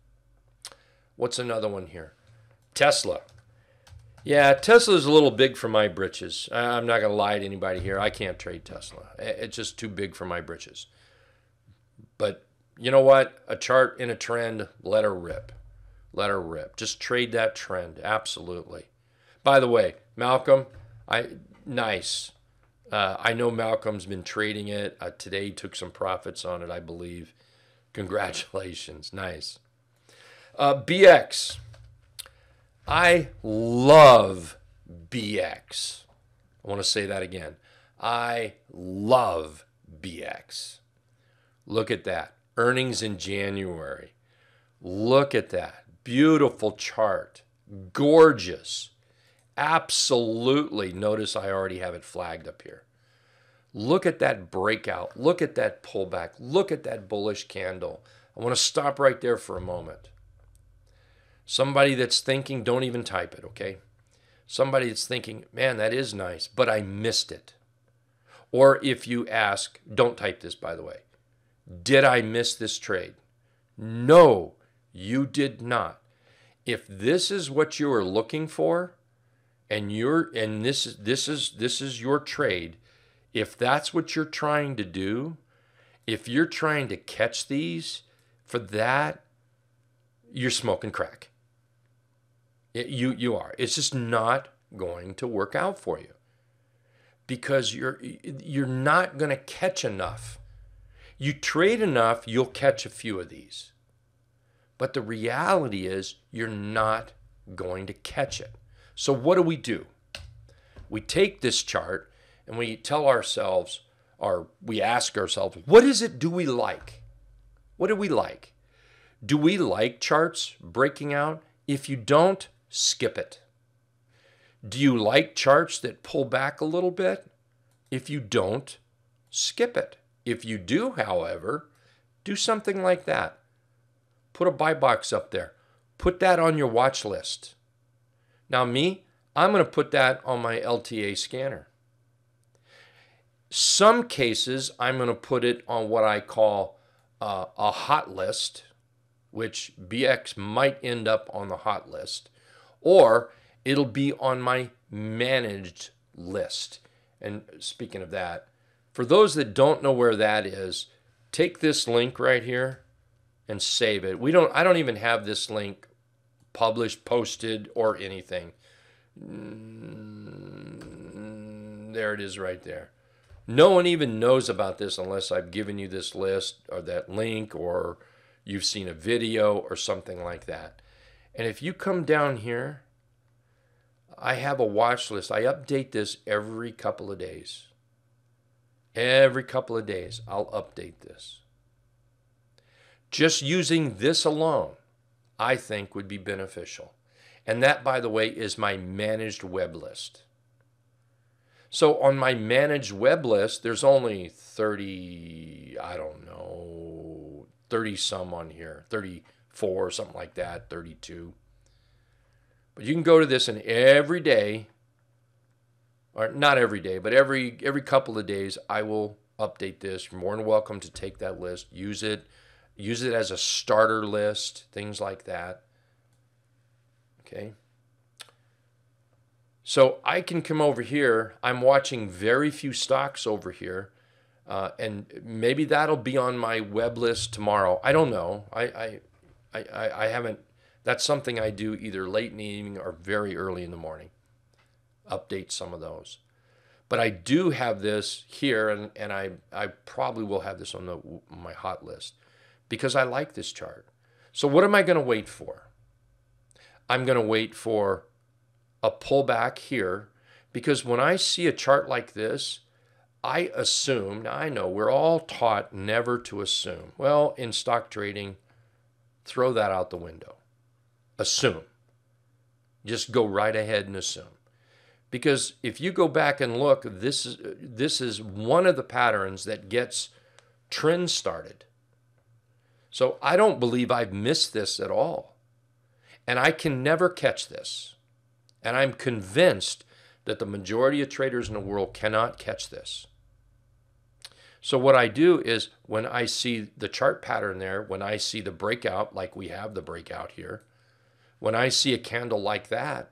What's another one here? Tesla. Yeah, Tesla's a little big for my britches. I'm not going to lie to anybody here. I can't trade Tesla. It's just too big for my britches. But you know what? A chart in a trend, let her rip. Let her rip. Just trade that trend. Absolutely. By the way, Malcolm, I nice. Uh, I know Malcolm's been trading it. Uh, today took some profits on it, I believe. Congratulations. Nice. Uh, BX. I love BX. I want to say that again. I love BX. Look at that. Earnings in January. Look at that. Beautiful chart. Gorgeous. Absolutely. Notice I already have it flagged up here. Look at that breakout. Look at that pullback. Look at that bullish candle. I want to stop right there for a moment. Somebody that's thinking, don't even type it, okay? Somebody that's thinking, man, that is nice, but I missed it. Or if you ask, don't type this, by the way, did I miss this trade? No, you did not. If this is what you are looking for, and you're and this is this is this is your trade, if that's what you're trying to do, if you're trying to catch these, for that, you're smoking crack. It, you you are. It's just not going to work out for you because you're you're not going to catch enough. You trade enough, you'll catch a few of these. But the reality is you're not going to catch it. So what do we do? We take this chart and we tell ourselves or we ask ourselves, what is it do we like? What do we like? Do we like charts breaking out? If you don't, skip it. Do you like charts that pull back a little bit? If you don't, skip it. If you do, however, do something like that. Put a buy box up there. Put that on your watch list. Now, me, I'm going to put that on my LTA scanner. Some cases, I'm going to put it on what I call uh, a hot list, which BX might end up on the hot list or it'll be on my managed list. And speaking of that, for those that don't know where that is, take this link right here and save it. We don't I don't even have this link published, posted or anything. Mm, there it is right there. No one even knows about this unless I've given you this list or that link or you've seen a video or something like that. And if you come down here, I have a watch list. I update this every couple of days. Every couple of days, I'll update this. Just using this alone, I think would be beneficial. And that, by the way, is my managed web list. So on my managed web list, there's only 30, I don't know, 30 some on here, 30, four, something like that, 32. But you can go to this and every day, or not every day, but every every couple of days, I will update this. You're more than welcome to take that list, use it, use it as a starter list, things like that. Okay. So I can come over here. I'm watching very few stocks over here. Uh, and maybe that'll be on my web list tomorrow. I don't know. I, I I, I, I haven't, that's something I do either late in the evening or very early in the morning. Update some of those. But I do have this here, and, and I, I probably will have this on the, my hot list because I like this chart. So, what am I going to wait for? I'm going to wait for a pullback here because when I see a chart like this, I assume, now I know we're all taught never to assume. Well, in stock trading, Throw that out the window. Assume. Just go right ahead and assume. Because if you go back and look, this is, this is one of the patterns that gets trends started. So I don't believe I've missed this at all. And I can never catch this. And I'm convinced that the majority of traders in the world cannot catch this. So what I do is when I see the chart pattern there, when I see the breakout, like we have the breakout here, when I see a candle like that,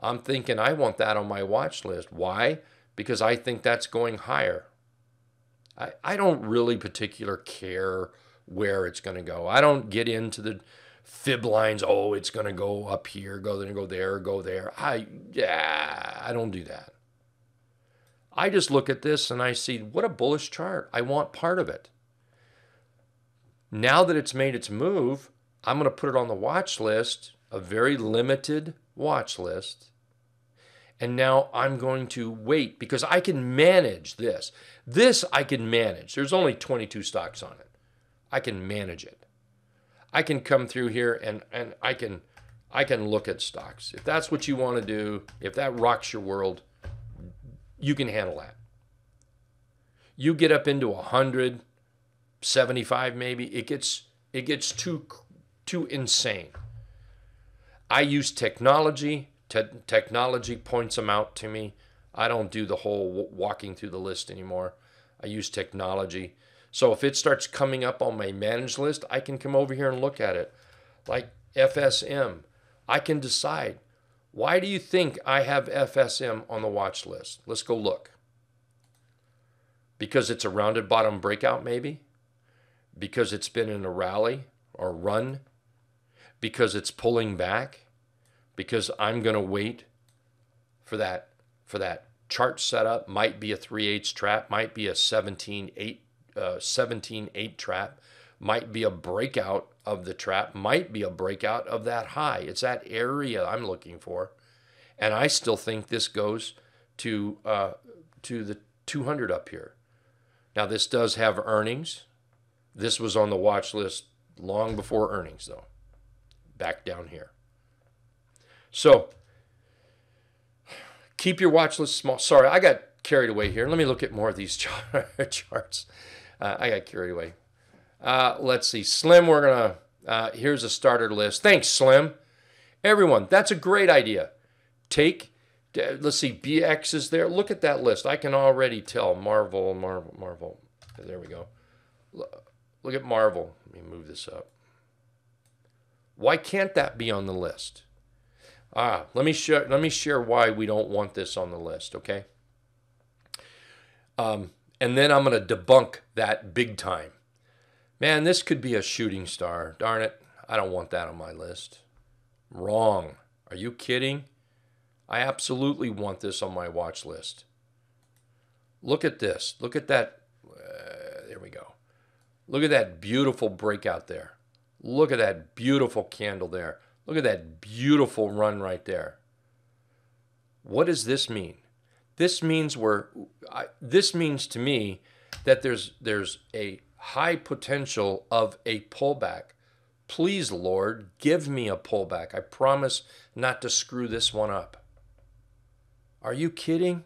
I'm thinking I want that on my watch list. Why? Because I think that's going higher. I, I don't really particular care where it's going to go. I don't get into the fib lines. Oh, it's going to go up here, go there, go there, go there. I yeah, I don't do that. I just look at this and I see what a bullish chart. I want part of it. Now that it's made its move, I'm going to put it on the watch list, a very limited watch list. And now I'm going to wait because I can manage this. This I can manage. There's only 22 stocks on it. I can manage it. I can come through here and, and I can I can look at stocks. If that's what you want to do, if that rocks your world, you can handle that. You get up into 100, 75 maybe, it gets it gets too too insane. I use technology. Te- technology points them out to me. I don't do the whole w- walking through the list anymore. I use technology. So if it starts coming up on my managed list, I can come over here and look at it. Like FSM, I can decide why do you think I have FSM on the watch list? Let's go look. Because it's a rounded bottom breakout, maybe? Because it's been in a rally or run? Because it's pulling back? Because I'm going to wait for that for that chart setup? Might be a 3 8 trap, might be a 17 8 uh, 17 8 trap, might be a breakout of the trap, might be a breakout of that high. It's that area I'm looking for. And I still think this goes to, uh, to the 200 up here. Now, this does have earnings. This was on the watch list long before earnings, though, back down here. So, keep your watch list small. Sorry, I got carried away here. Let me look at more of these [LAUGHS] charts. Uh, I got carried away. Uh, let's see. Slim, we're going to, uh, here's a starter list. Thanks, Slim. Everyone, that's a great idea. Take, let's see, BX is there. Look at that list. I can already tell. Marvell, Marvell, Marvell. There we go. Look at Marvell. Let me move this up. Why can't that be on the list? Ah, let me share. Let me share why we don't want this on the list. Okay. Um, and then I'm going to debunk that big time. Man, this could be a shooting star. Darn it. I don't want that on my list. Wrong. Are you kidding? I absolutely want this on my watch list. Look at this. Look at that. Uh, there we go. Look at that beautiful breakout there. Look at that beautiful candle there. Look at that beautiful run right there. What does this mean? This means we're. I, this means to me that there's there's a high potential of a pullback. Please, Lord, give me a pullback. I promise not to screw this one up. Are you kidding?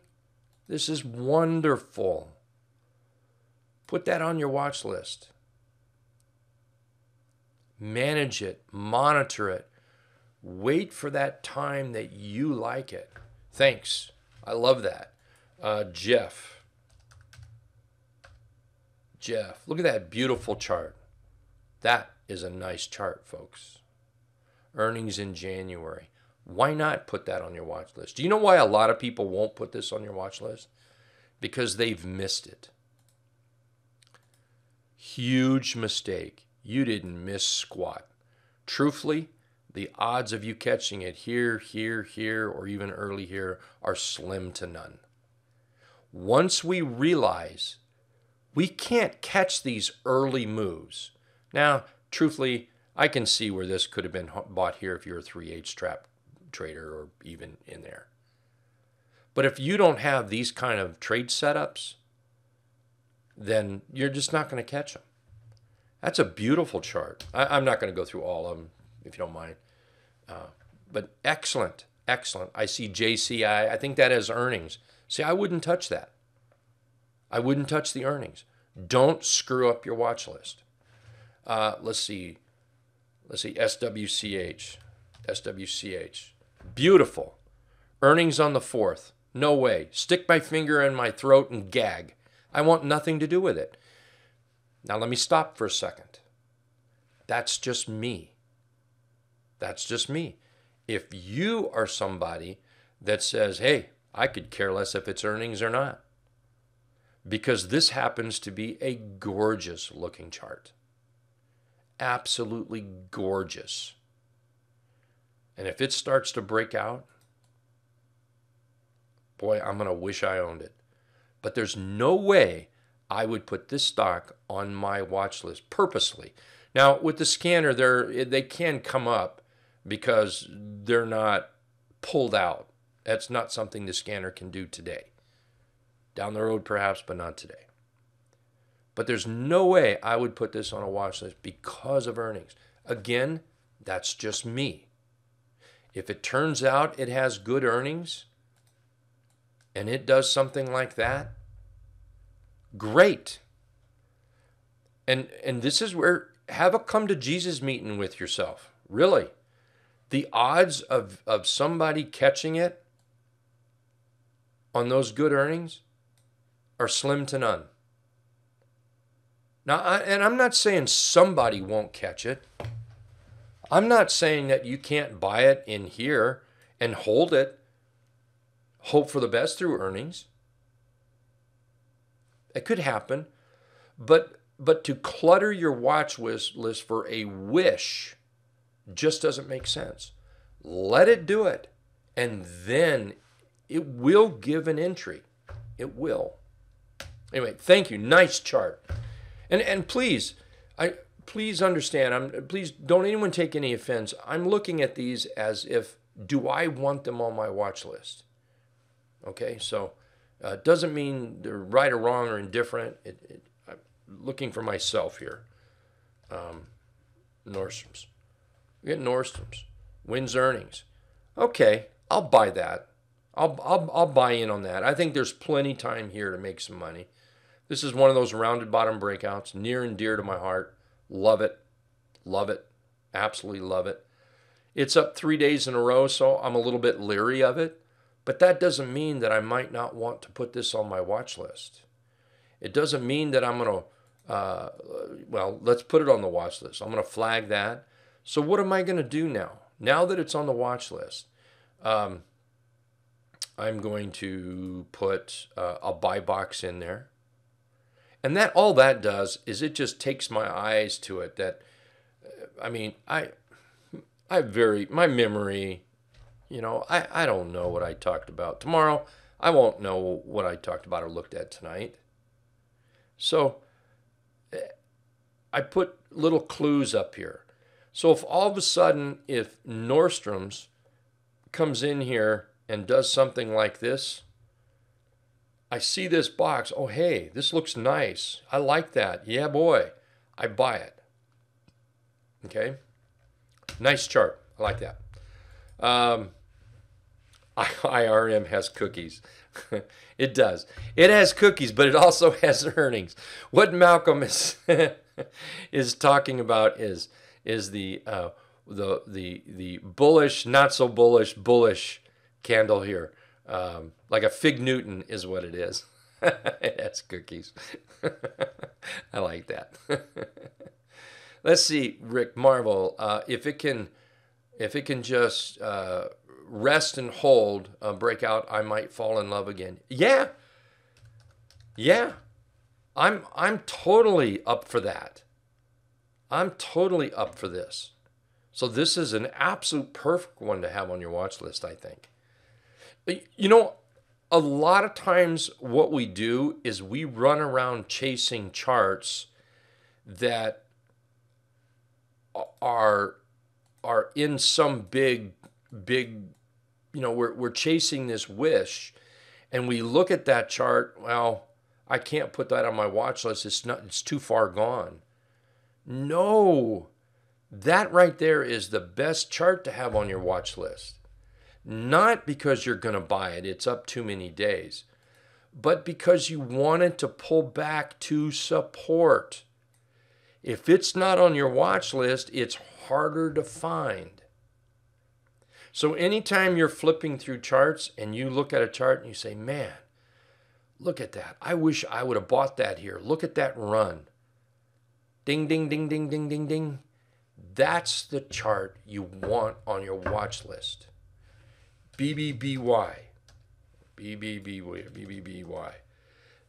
This is wonderful. Put that on your watch list. Manage it, monitor it. Wait for that time that you like it. Thanks. I love that. Uh, Jeff. Jeff, look at that beautiful chart. That is a nice chart, folks. Earnings in January. Why not put that on your watch list? Do you know why a lot of people won't put this on your watch list? Because they've missed it. Huge mistake. You didn't miss squat. Truthfully, the odds of you catching it here, here, here, or even early here are slim to none. Once we realize we can't catch these early moves. Now, truthfully, I can see where this could have been bought here if you're a 3 8 trap trader or even in there. But if you don't have these kind of trade setups, then you're just not going to catch them. That's a beautiful chart. I, am not going to go through all of them if you don't mind. Uh, but excellent, excellent. I see JCI. I think that has earnings. See, I wouldn't touch that. I wouldn't touch the earnings. Don't screw up your watch list. Uh, let's see. Let's see. SWCH. SWCH. Beautiful. Earnings on the 4th. No way. Stick my finger in my throat and gag. I want nothing to do with it. Now, let me stop for a second. That's just me. That's just me. If you are somebody that says, hey, I could care less if it's earnings or not, because this happens to be a gorgeous looking chart. Absolutely gorgeous. And if it starts to break out, boy, I'm going to wish I owned it. But there's no way I would put this stock on my watch list purposely. Now, with the scanner, they they can come up because they're not pulled out. That's not something the scanner can do today. Down the road, perhaps, but not today. But there's no way I would put this on a watch list because of earnings. Again, that's just me. If it turns out it has good earnings and it does something like that, great. And and this is where have a come to Jesus meeting with yourself. Really. The odds of, of somebody catching it on those good earnings are slim to none. Now, I, and I'm not saying somebody won't catch it. I'm not saying that you can't buy it in here and hold it, hope for the best through earnings. It could happen, but but to clutter your watch list for a wish just doesn't make sense. Let it do it, and then it will give an entry. It will. Anyway, thank you. Nice chart. And and please, I please understand. I'm please don't anyone take any offense. I'm looking at these as if do I want them on my watch list? Okay, so uh, doesn't mean they're right or wrong or indifferent. It, it, I'm looking for myself here. Um, Nordstrom's. We get Nordstrom's. Wins earnings. Okay, I'll buy that. I'll, I'll, I'll buy in on that. I think there's plenty time here to make some money. This is one of those rounded bottom breakouts, near and dear to my heart. Love it. Love it. Absolutely love it. It's up three days in a row, so I'm a little bit leery of it. But that doesn't mean that I might not want to put this on my watch list. It doesn't mean that I'm going to, uh, well, let's put it on the watch list. I'm going to flag that. So, what am I going to do now? Now that it's on the watch list, um, I'm going to put uh, a buy box in there. And that all that does is it just takes my eyes to it that I mean, I I very my memory you know, I, I don't know what I talked about. Tomorrow, I won't know what I talked about or looked at tonight. So eh, I put little clues up here. So if all of a sudden, if Nordstrom's comes in here and does something like this, I see this box. Oh, hey, this looks nice. I like that. Yeah, boy. I buy it. Okay. Nice chart. I like that. Um, [LAUGHS] IRM has cookies. [LAUGHS] it does. It has cookies, but it also [LAUGHS] has earnings. What Malcolm is is talking about is is the uh, the the the bullish, not so bullish, bullish candle here. Um, like a fig Newton is what it is. [LAUGHS] it has cookies. [LAUGHS] I like that. [LAUGHS] Let's see, Rick Marvell. Uh, if it can, if it can just uh, rest and hold a breakout, I might fall in love again. Yeah. Yeah. I'm I'm totally up for that. I'm totally up for this. So this is an absolute perfect one to have on your watch list, I think. You know, a lot of times what we do is we run around chasing charts that are are in some big big you know, we're, we're chasing this wish and we look at that chart, well, I can't put that on my watch list. It's not, it's too far gone. No, that right there is the best chart to have on your watch list. Not because you're going to buy it, it's up too many days, but because you wanted to pull back to support. If it's not on your watch list, it's harder to find. So anytime you're flipping through charts and you look at a chart and you say, man, Look at that. I wish I would have bought that here. Look at that run. Ding, ding, ding, ding, ding, ding, ding. That's the chart you want on your watch list. BBBY. BBBY. BBBY.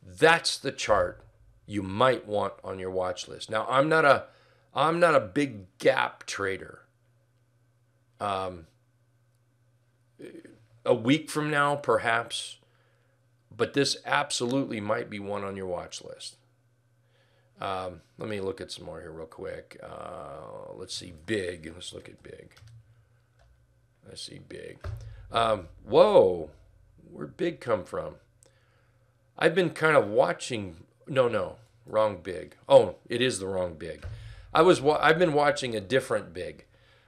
That's the chart you might want on your watch list. Now, I'm not a I'm not a big gap trader. Um, a week from now, perhaps, but this absolutely might be one on your watch list. Um, let me look at some more here real quick. Uh, let's see, big. Let's look at big. Let's see, big. Um, whoa, where'd big come from? I've been kind of watching. No, no, wrong big. Oh, it is the wrong big. I was. I've been watching a different big,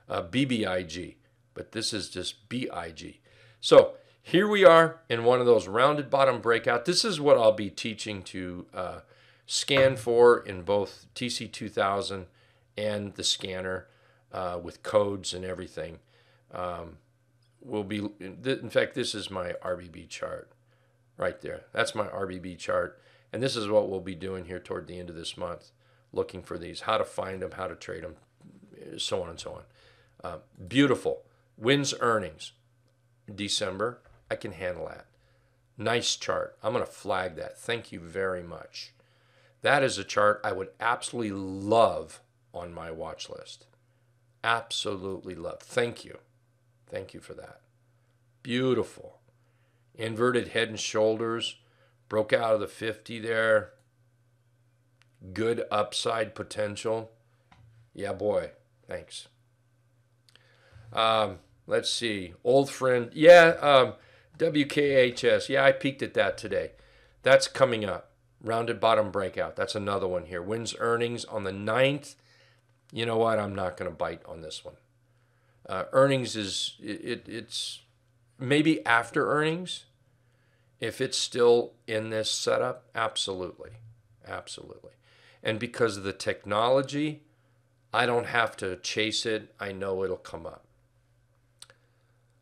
uh, BBIG, but this is just BIG. So here we are in one of those rounded bottom breakout. This is what I'll be teaching to uh, scan for in both TC2000 and the scanner uh, with codes and everything. Um, will be in fact this is my RBB chart right there. That's my RBB chart, and this is what we'll be doing here toward the end of this month, looking for these, how to find them, how to trade them, so on and so on. Uh, beautiful wins earnings. December, I can handle that. Nice chart. I'm going to flag that. Thank you very much. That is a chart I would absolutely love on my watch list. Absolutely love. Thank you. Thank you for that. Beautiful. Inverted head and shoulders. Broke out of the 50 there. Good upside potential. Yeah, boy. Thanks. Um, let's see. Old friend. Yeah, um, WKHS. Yeah, I peeked at that today. That's coming up rounded bottom breakout. That's another one here. Wins earnings on the 9th. You know what? I'm not going to bite on this one. Uh, earnings is it, it, it's maybe after earnings. If it's still in this setup, absolutely, absolutely. And because of the technology, I don't have to chase it. I know it'll come up.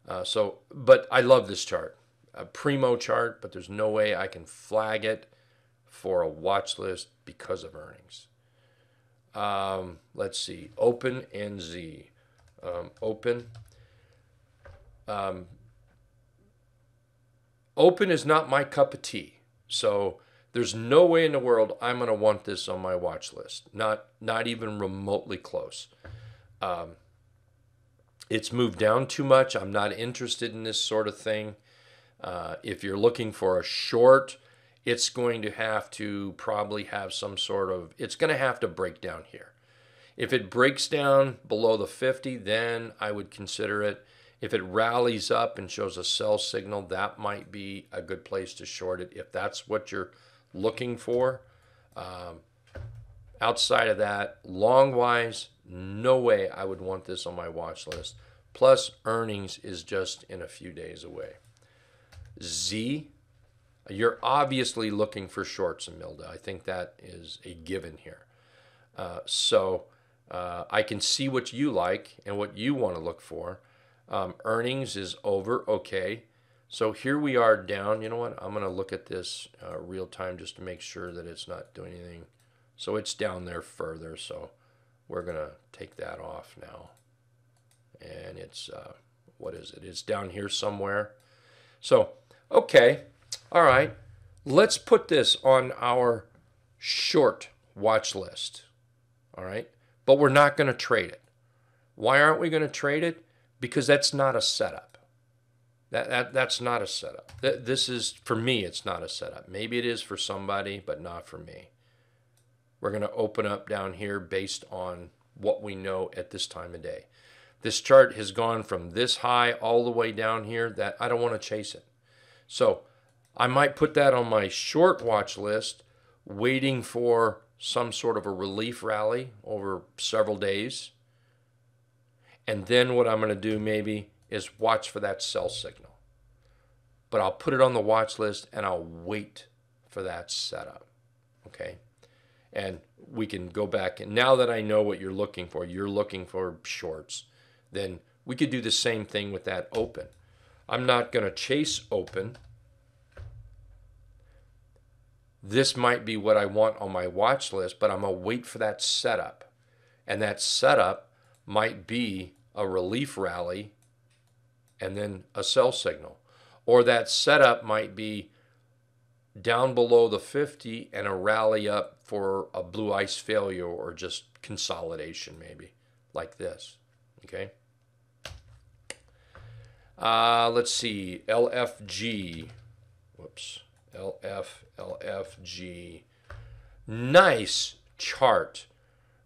Uh, so, but I love this chart, a primo chart, but there's no way I can flag it for a watch list because of earnings. Um, let's see, Open and Z. Um, open. Um, open is not my cup of tea. So there's no way in the world I'm going to want this on my watch list. Not not even remotely close. Um, it's moved down too much. I'm not interested in this sort of thing. Uh, if you're looking for a short, it's going to have to probably have some sort of, it's going to have to break down here. If it breaks down below the 50, then I would consider it. If it rallies up and shows a sell signal, that might be a good place to short it if that's what you're looking for. Um, outside of that, long wise, no way I would want this on my watch list. Plus, earnings is just in a few days away. Z, you're obviously looking for shorts in Milda. I think that is a given here. Uh, so uh, I can see what you like and what you want to look for. Um, earnings is over. Okay. So here we are down. You know what? I'm going to look at this uh, real time just to make sure that it's not doing anything. So it's down there further. So we're going to take that off now. And it's, uh, what is it? It's down here somewhere. So, okay. All right, let's put this on our short watch list. All right, but we're not going to trade it. Why aren't we going to trade it? Because that's not a setup. That, that, that's not a setup. This is, for me, it's not a setup. Maybe it is for somebody, but not for me. We're going to open up down here based on what we know at this time of day. This chart has gone from this high all the way down here that I don't want to chase it. So I might put that on my short watch list, waiting for some sort of a relief rally over several days. And then what I'm going to do maybe is watch for that sell signal. But I'll put it on the watch list and I'll wait for that setup. Okay. And we can go back. And now that I know what you're looking for, you're looking for shorts, then we could do the same thing with that open. I'm not going to chase open this might be what I want on my watch list, but I'm going to wait for that setup. And that setup might be a relief rally and then a sell signal. Or that setup might be down below the 50 and a rally up for a blue ice failure or just consolidation, maybe like this. Okay. Uh, let's see. LFG. Whoops. LF, LFG. Nice chart.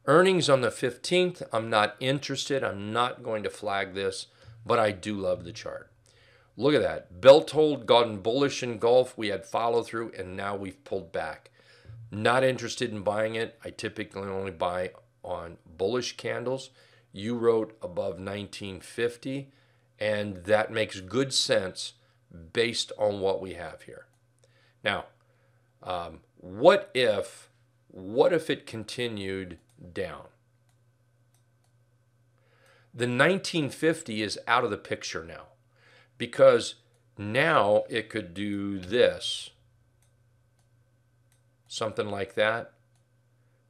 Earnings on the 15th. I'm not interested. I'm not going to flag this, but I do love the chart. Look at that. Belt hold, gotten bullish engulfing. We had follow through, and now we've pulled back. Not interested in buying it. I typically only buy on bullish candles. You wrote above 1950, and that makes good sense based on what we have here. Now, um, what if what if it continued down? The 1950 is out of the picture now because now it could do this, something like that.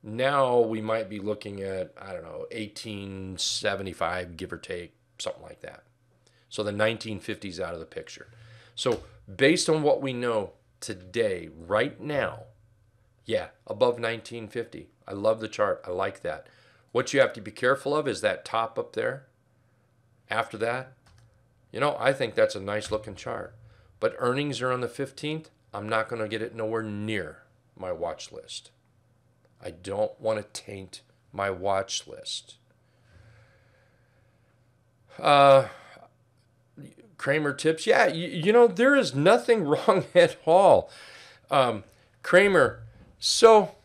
Now we might be looking at, I don't know, 1875, give or take, something like that. So the 1950s out of the picture. So based on what we know today, right now, yeah, above 1950. I love the chart. I like that. What you have to be careful of is that top up there. After that, you know, I think that's a nice looking chart. But earnings are on the 15th. I'm not going to get it nowhere near my watch list. I don't want to taint my watch list. Uh, Cramer tips. Yeah, you, you, know, there is nothing [LAUGHS] wrong at all. Um, Cramer, so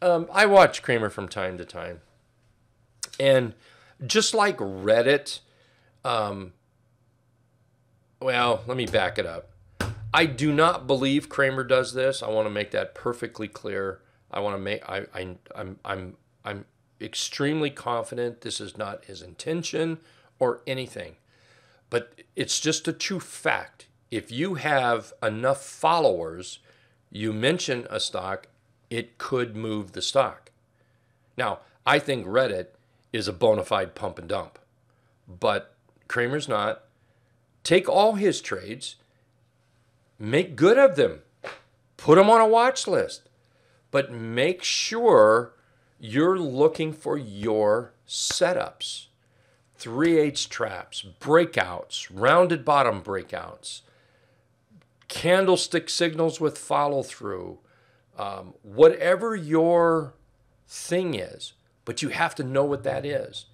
um, I watch Cramer from time to time. And just like Reddit, um, well, let me back it up. I do not believe Cramer does this. I want to make that perfectly clear. I want to make I, I I'm I'm I'm extremely confident this is not his intention or anything. But it's just a true fact. If you have enough followers, you mention a stock, it could move the stock. Now, I think Reddit is a bona fide pump and dump, but Cramer's not. Take all his trades, make good of them, put them on a watch list, but make sure you're looking for your setups. 3 8 traps, breakouts, rounded bottom breakouts, candlestick signals with follow through, um, whatever your thing is, but you have to know what that is.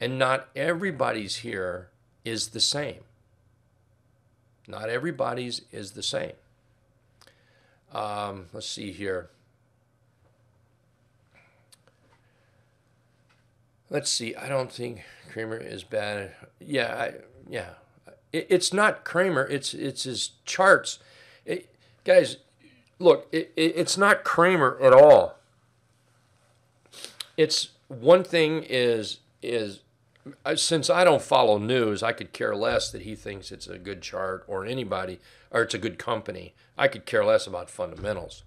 And not everybody's here is the same. Not everybody's is the same. Um, let's see here. Let's see. I don't think Cramer is bad. Yeah, I, yeah. It, it's not Cramer. It's it's his charts. It, guys, look. It, it's not Cramer at all. It's one thing is is uh, since I don't follow news, I could care less that he thinks it's a good chart or anybody, or it's a good company. I could care less about fundamentals.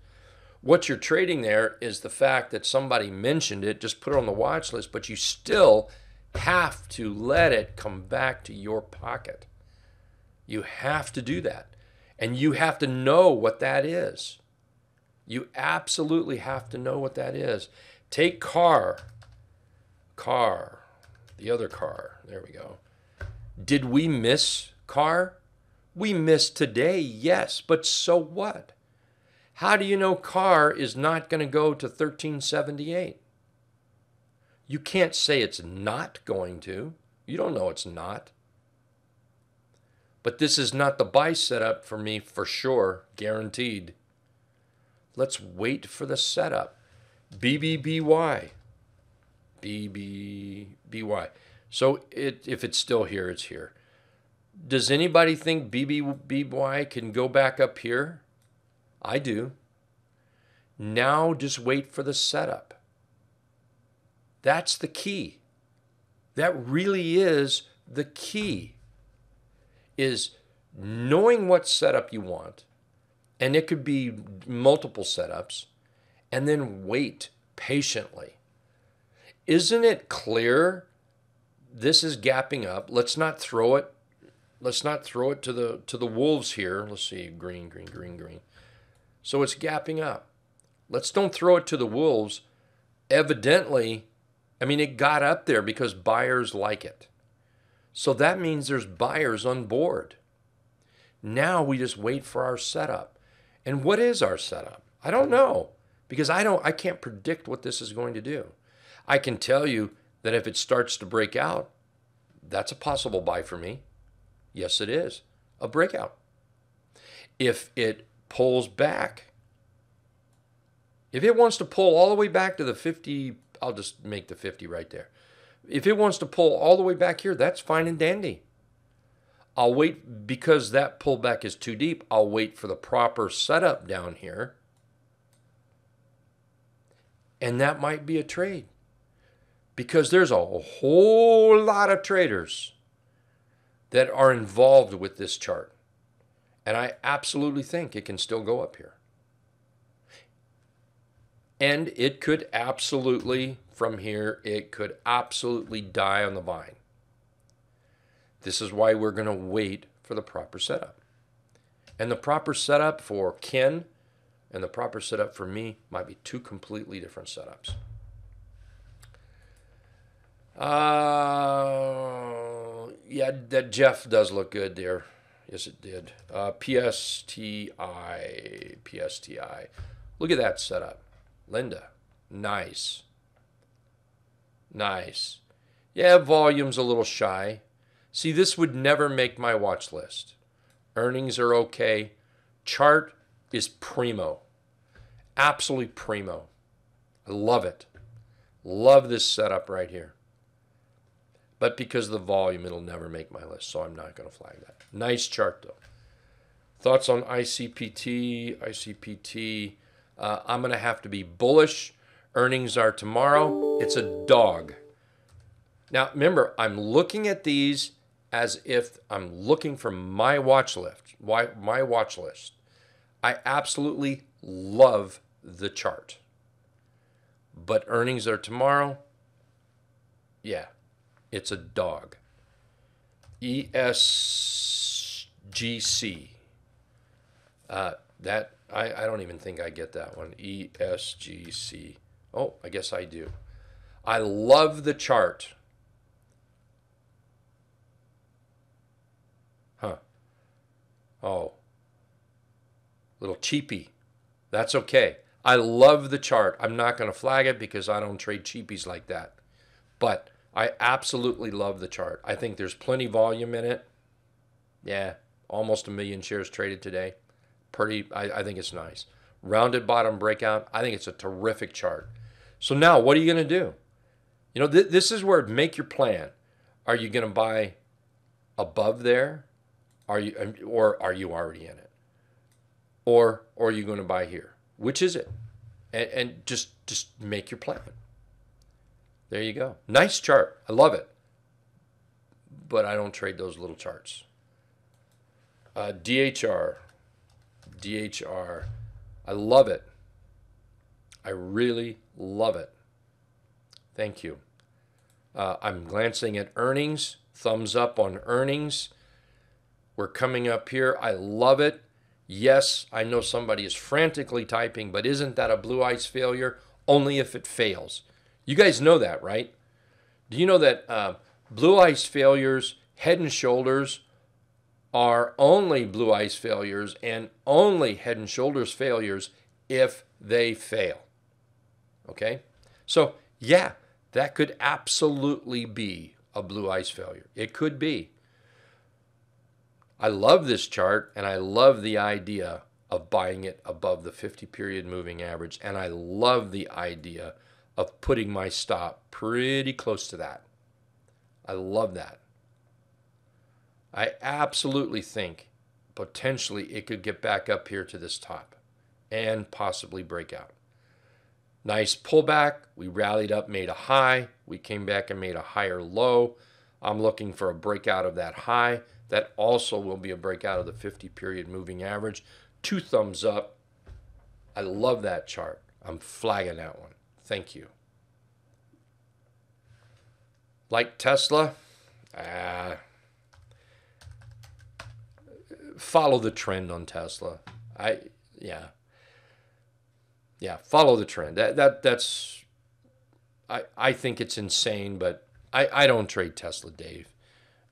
What you're trading there is the fact that somebody mentioned it, just put it on the watch list, but you still have to let it come back to your pocket. You have to do that. And you have to know what that is. You absolutely have to know what that is. Take car, car, the other car. There we go. Did we miss car? We missed today, yes, but so what? How do you know car is not going to go to 1378? You can't say it's not going to. You don't know it's not. But this is not the buy setup for me for sure, guaranteed. Let's wait for the setup. BBBY. BBBY. So it, if it's still here, it's here. Does anybody think BBBY can go back up here? I do. Now just wait for the setup. That's the key. That really is the key. Is knowing what setup you want and it could be multiple setups, and then wait patiently. Isn't it clear this is gapping up? Let's not throw it. Let's not throw it to the to the wolves here. Let's see, green, green, green, green. So it's gapping up. Let's don't throw it to the wolves. Evidently, I mean, it got up there because buyers like it. So that means there's buyers on board. Now we just wait for our setup. And what is our setup? I don't know because I don't I can't predict what this is going to do. I can tell you that if it starts to break out, that's a possible buy for me. Yes, it is. A breakout. If it pulls back, if it wants to pull all the way back to the 50, I'll just make the 50 right there. If it wants to pull all the way back here, that's fine and dandy. I'll wait because that pullback is too deep. I'll wait for the proper setup down here. And that might be a trade because there's a whole lot of traders that are involved with this chart. And I absolutely think it can still go up here. And it could absolutely, from here, it could absolutely die on the vine. This is why we're going to wait for the proper setup. And the proper setup for Ken and the proper setup for me might be two completely different setups. Uh, yeah, that Jeff does look good there. Yes, it did. Uh, PSTI, PSTI. Look at that setup. Linda, nice. Nice. Yeah, volume's a little shy. See, this would never make my watch list. Earnings are okay. Chart is primo. Absolutely primo. I love it. Love this setup right here. But because of the volume, it'll never make my list, so I'm not going to flag that. Nice chart, though. Thoughts on ICPT? ICPT. Uh, I'm going to have to be bullish. Earnings are tomorrow. It's a dog. Now, remember, I'm looking at these as if I'm looking for my watch list. Why my watch list? I absolutely love the chart. But earnings are tomorrow. Yeah, it's a dog. ESGC. Uh, that I, I don't even think I get that one. ESGC. Oh, I guess I do. I love the chart. Huh. Oh. Little cheapy. That's okay. I love the chart. I'm not going to flag it because I don't trade cheapies like that. But I absolutely love the chart. I think there's plenty volume in it. Yeah, almost a million shares traded today. Pretty, I, I think it's nice. Rounded bottom breakout. I think it's a terrific chart. So now, what are you going to do? You know, th- this is where make your plan. Are you going to buy above there? Are you, um, or are you already in it? Or, or are you going to buy here? Which is it? And, and just, just make your plan. There you go. Nice chart. I love it. But I don't trade those little charts. Uh, DHR. DHR. I love it. I really love it. Thank you. Uh, I'm glancing at earnings. Thumbs up on earnings. We're coming up here. I love it. Yes, I know somebody is frantically typing, but isn't that a blue ice failure? Only if it fails. You guys know that, right? Do you know that uh, blue ice failures, head and shoulders, are only blue ice failures and only head and shoulders failures if they fail? Okay? So, yeah, that could absolutely be a blue ice failure. It could be. I love this chart and I love the idea of buying it above the 50 period moving average. And I love the idea of putting my stop pretty close to that. I love that. I absolutely think potentially it could get back up here to this top and possibly break out. Nice pullback. We rallied up, made a high. We came back and made a higher low. I'm looking for a breakout of that high. That also will be a breakout of the 50 period moving average. two thumbs up. I love that chart. I'm flagging that one. Thank you. Like Tesla, ah, follow the trend on Tesla. I yeah. Yeah, follow the trend. That that that's I I think it's insane, but I I don't trade Tesla, Dave.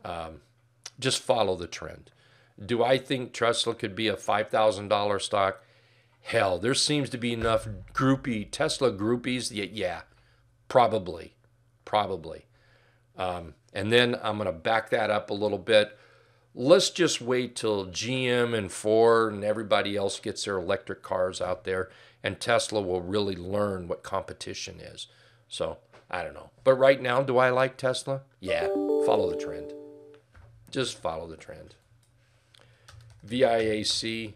Um, just follow the trend. Do I think Tesla could be a five thousand dollar stock? Hell, there seems to be enough groupie Tesla groupies. Yeah, yeah probably, probably. Um, and then I'm going to back that up a little bit. Let's just wait till GM and Ford and everybody else gets their electric cars out there, and Tesla will really learn what competition is. So I don't know. But right now, do I like Tesla? Yeah, follow the trend. Just follow the trend. VIAC,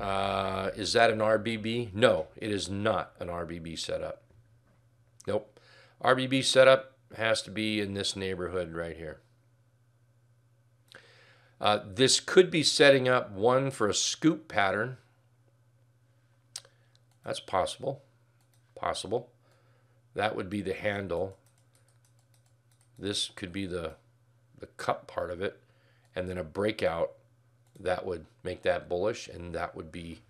uh, is that an RBB? No, it is not an RBB setup. Nope. RBB setup has to be in this neighborhood right here. Uh, this could be setting up one for a scoop pattern. That's possible. Possible. That would be the handle. This could be the, the cup part of it. And then a breakout that would make that bullish, and that would be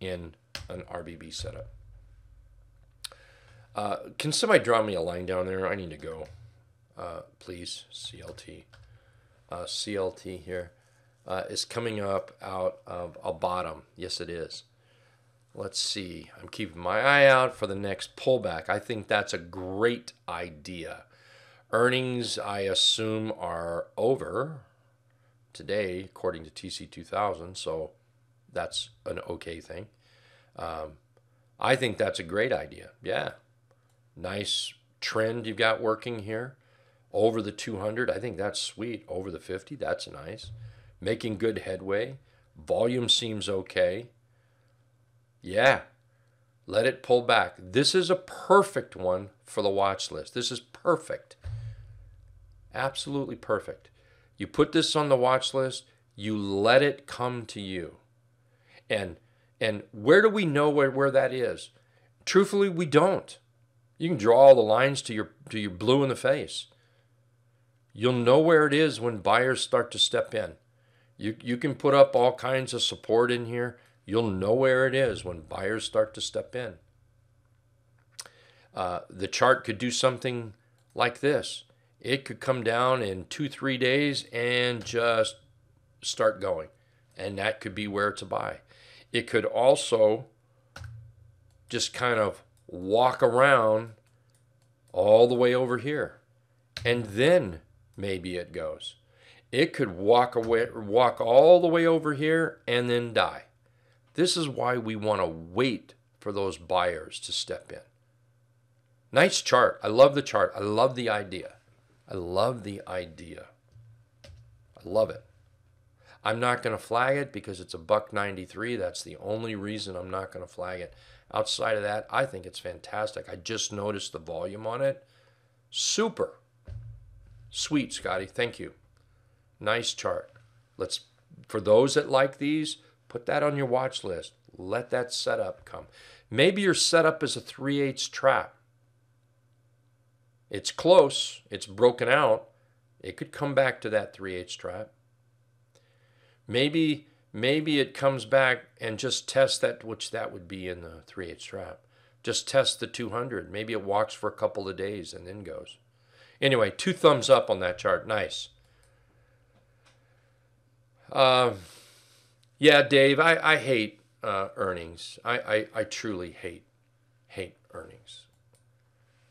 in an RBB setup. Uh, can somebody draw me a line down there? I need to go, uh, please. CLT. Uh, CLT here uh, is coming up out of a bottom. Yes, it is. Let's see. I'm keeping my eye out for the next pullback. I think that's a great idea. Earnings, I assume, are over today, according to TC2000. So that's an okay thing. Um, I think that's a great idea. Yeah. Nice trend you've got working here. Over the 200, I think that's sweet. Over the 50, that's nice. Making good headway. Volume seems okay. Yeah. Let it pull back. This is a perfect one for the watch list. This is perfect. Absolutely perfect. You put this on the watch list, you let it come to you. And and where do we know where, where that is? Truthfully, we don't. You can draw all the lines to your to your blue in the face. You'll know where it is when buyers start to step in. You you can put up all kinds of support in here. You'll know where it is when buyers start to step in. Uh, the chart could do something like this it could come down in two, three days and just start going. And that could be where to buy. It could also just kind of walk around all the way over here. And then maybe it goes. It could walk away walk all the way over here and then die. This is why we want to wait for those buyers to step in. Nice chart. I love the chart. I love the idea. I love the idea. I love it. I'm not going to flag it because it's a buck 93. That's the only reason I'm not going to flag it. Outside of that, I think it's fantastic. I just noticed the volume on it. Super. Sweet, Scotty. Thank you. Nice chart. Let's for those that like these, put that on your watch list. Let that setup come. Maybe your setup is a 3 8 trap. It's close. It's broken out. It could come back to that 3 8 trap. Maybe maybe it comes back and just test that, which that would be in the 3 8 trap. Just test the 200. Maybe it walks for a couple of days and then goes. Anyway, two thumbs up on that chart. Nice. Uh, yeah, Dave, I, I hate uh, earnings. I, I, I truly hate hate earnings.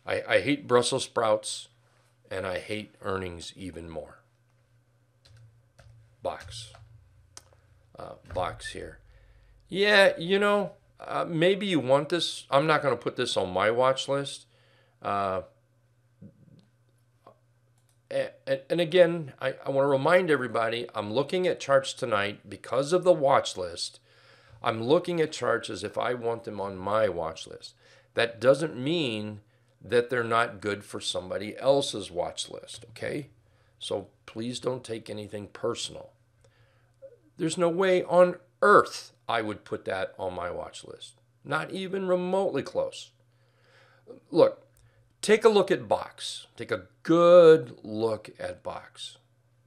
I, I hate Brussels sprouts and I hate earnings even more. Box. Uh, box here. Yeah, you know, uh, maybe you want this. I'm not going to put this on my watch list. Uh, and, again, I, I want to remind everybody I'm looking at charts tonight because of the watch list. I'm looking at charts as if I want them on my watch list. That doesn't mean that they're not good for somebody else's watch list, okay? So please don't take anything personal. There's no way on earth I would put that on my watch list. Not even remotely close. Look, take a look at Box. Take a good look at Box.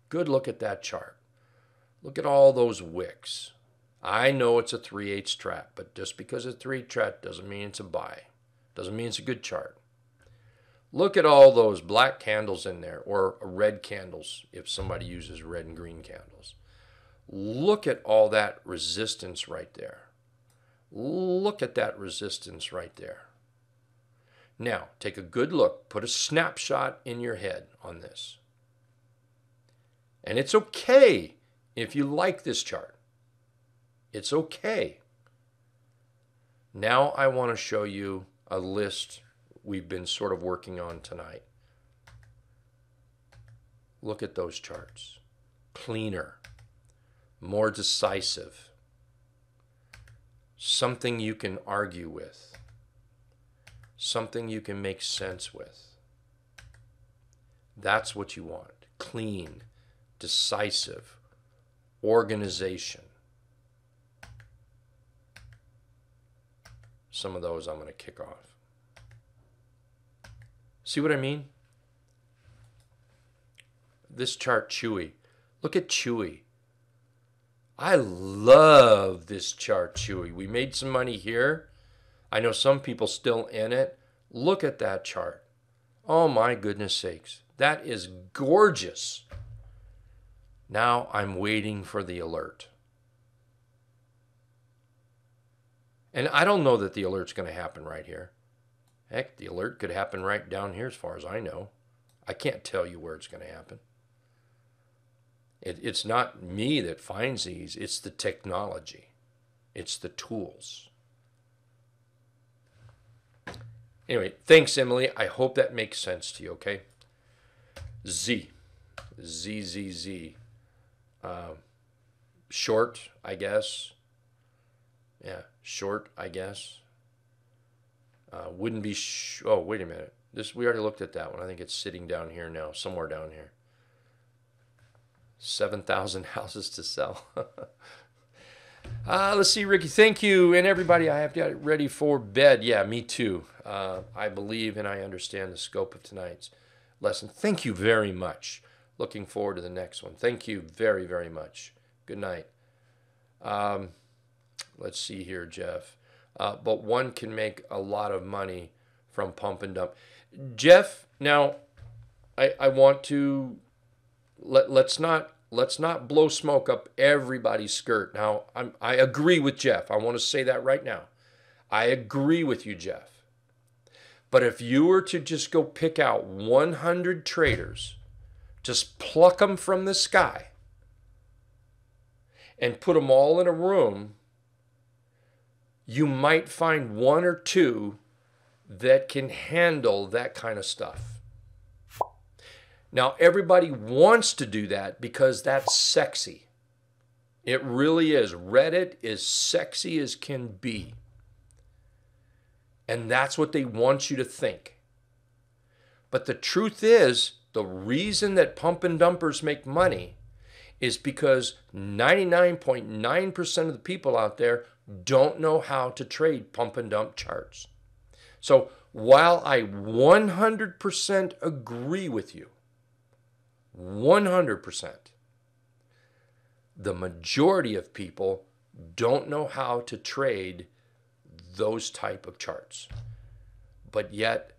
Good look at that chart. Look at all those wicks. I know it's a 3 8 strat, but just because it's a 3 strat doesn't mean it's a buy. Doesn't mean it's a good chart. Look at all those black candles in there, or red candles if somebody uses red and green candles. Look at all that resistance right there. Look at that resistance right there. Now, take a good look. Put a snapshot in your head on this. And it's okay if you like this chart. It's okay. Now I want to show you a list we've been sort of working on tonight. Look at those charts. Cleaner, more decisive, something you can argue with, something you can make sense with. That's what you want. Clean, decisive, organization. Some of those I'm going to kick off. See what I mean? This chart, Chewy. Look at Chewy. I love this chart, Chewy. We made some money here. I know some people still in it. Look at that chart. Oh my goodness sakes. That is gorgeous. Now I'm waiting for the alert. And I don't know that the alert's going to happen right here. Heck, the alert could happen right down here as far as I know. I can't tell you where it's going to happen. It, it's not me that finds these, it's the technology, it's the tools. Anyway, thanks, Emily. I hope that makes sense to you, okay? Z. Z, Z, Z. Uh, short, I guess. Yeah, short, I guess. Uh, wouldn't be. Sh- oh, wait a minute. This we already looked at that one. I think it's sitting down here now, somewhere down here. Seven thousand [LAUGHS] houses to sell. [LAUGHS] uh, let's see, Ricky. Thank you, and everybody. I have got it ready for bed. Yeah, me too. Uh, I believe and I understand the scope of tonight's lesson. Thank you very much. Looking forward to the next one. Thank you very, very much. Good night. Um, let's see here, Jeff uh, but one can make a lot of money from pump and dump. Jeff, now I, I want to let let's not let's not blow smoke up everybody's skirt. Now I'm, I agree with Jeff. I want to say that right now. I agree with you, Jeff. But if you were to just go pick out 100 traders, just pluck them from the sky and put them all in a room you might find one or two that can handle that kind of stuff. Now, everybody wants to do that because that's sexy. It really is. Reddit is sexy as can be. And that's what they want you to think. But the truth is, the reason that pump and dumpers make money is because 99.9% of the people out there don't know how to trade pump and dump charts. So while I 100% agree with you, 100%, the majority of people don't know how to trade those type of charts. But yet,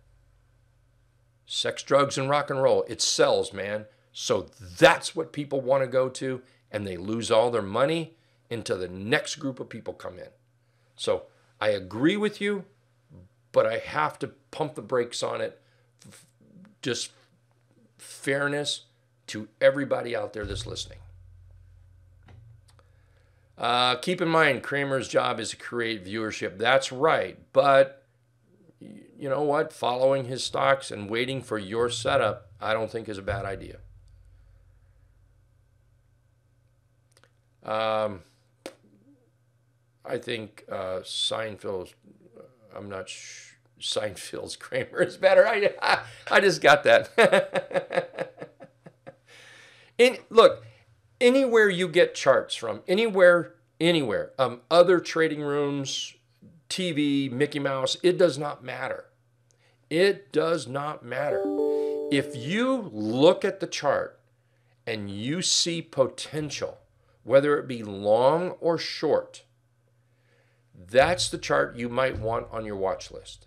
sex, drugs, and rock and roll, it sells, man. So that's what people want to go to, and they lose all their money until the next group of people come in. So I agree with you, but I have to pump the brakes on it. Just fairness to everybody out there that's listening. Uh, keep in mind, Cramer's job is to create viewership. That's right. But you know what? Following his stocks and waiting for your setup, I don't think is a bad idea. Um, I think uh, Seinfeld. Uh, I'm not. Sh- Seinfeld's [LAUGHS] Kramer is better. I I just got that. [LAUGHS] In look, anywhere you get charts from, anywhere anywhere. Um, other trading rooms, TV, Mickey Mouse, it does not matter. It does not matter. If you look at the chart and you see potential, whether it be long or short, that's the chart you might want on your watch list.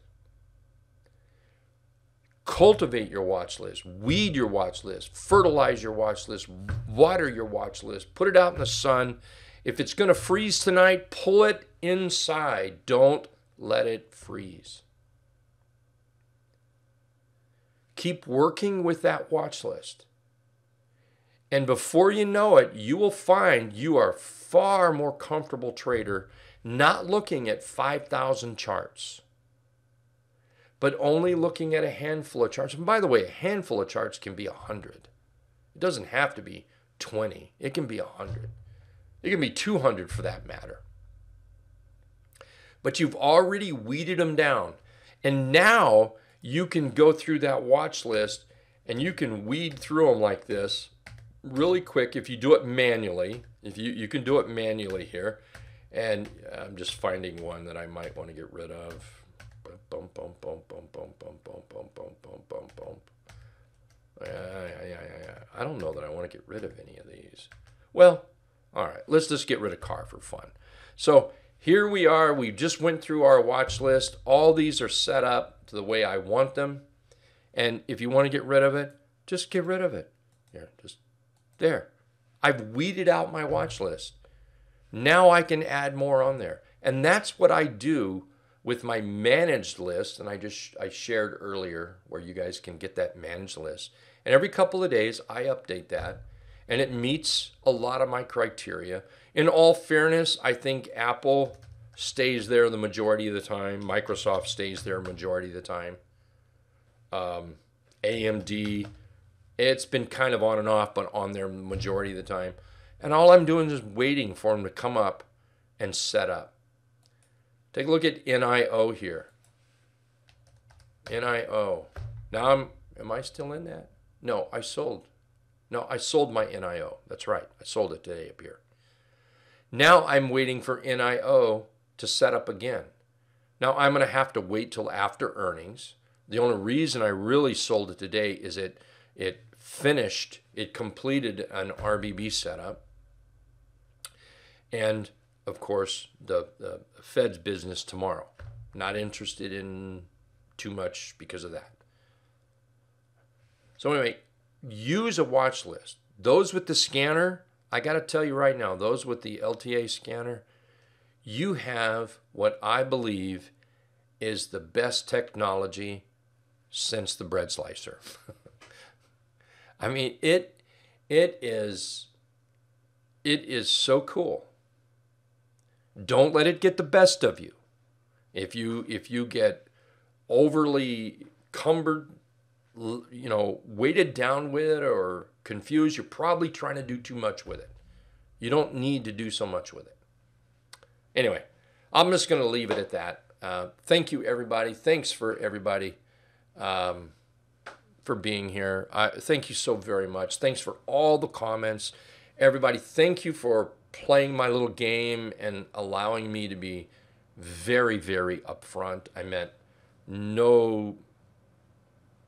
Cultivate your watch list, weed your watch list, fertilize your watch list, water your watch list, put it out in the sun. If it's going to freeze tonight, pull it inside. Don't let it freeze. Keep working with that watch list. And before you know it, you will find you are far more comfortable trader not looking at 5,000 charts, but only looking at a handful of charts. And by the way, a handful of charts can be 100. It doesn't have to be 20, it can be 100. It can be 200 for that matter. But you've already weeded them down. And now you can go through that watch list and you can weed through them like this really quick if you do it manually. If you, you can do it manually here. And I'm just finding one that I might want to get rid of. Bum, bum, bum, bum, bum, bum, bum, bum, bum, bum, bum, bum. Yeah, yeah, yeah, yeah. I don't know that I want to get rid of any of these. Well, all right, let's just get rid of car for fun. So here we are. We just went through our watch list. All these are set up to the way I want them. And if you want to get rid of it, just get rid of it. Here, just there. I've weeded out my watch list. Now I can add more on there. And that's what I do with my managed list. And I just I shared earlier where you guys can get that managed list. And every couple of days I update that. And it meets a lot of my criteria. In all fairness, I think Apple stays there the majority of the time. Microsoft stays there majority of the time. Um, AMD, it's been kind of on and off, but on there majority of the time. And all I'm doing is waiting for them to come up and set up. Take a look at NIO here. NIO. Now I'm, am I still in that? No, I sold. No, I sold my NIO. That's right. I sold it today up here. Now I'm waiting for NIO to set up again. Now I'm going to have to wait till after earnings. The only reason I really sold it today is it it finished, it completed an RBB setup. And of course, the, the Fed's business tomorrow. Not interested in too much because of that. So, anyway, use a watch list. Those with the scanner, I got to tell you right now, those with the LTA scanner, you have what I believe is the best technology since the bread slicer. [LAUGHS] I mean, it it is it is so cool. Don't let it get the best of you. If you if you get overly cumbered, you know, weighted down with or confused, you're probably trying to do too much with it. You don't need to do so much with it. Anyway, I'm just going to leave it at that. Uh, thank you, everybody. Thanks for everybody. Um, for being here. I thank you so very much. Thanks for all the comments. Everybody, thank you for playing my little game and allowing me to be very, very upfront. I meant no,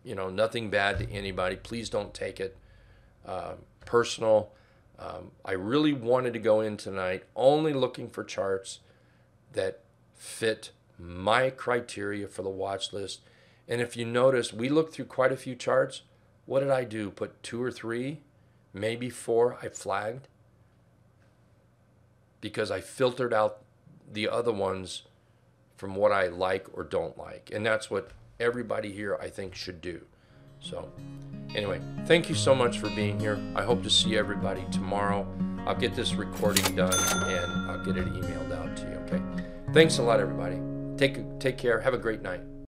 you know, nothing bad to anybody. Please don't take it uh, personal. Um, I really wanted to go in tonight only looking for charts that fit my criteria for the watch list and if you notice, we looked through quite a few charts. What did I do? Put two or three, maybe four I flagged because I filtered out the other ones from what I like or don't like. And that's what everybody here I think should do. So, anyway, thank you so much for being here. I hope to see everybody tomorrow. I'll get this recording done and I'll get it emailed out to you, okay? Thanks a lot, everybody. Take, take care. Have a great night.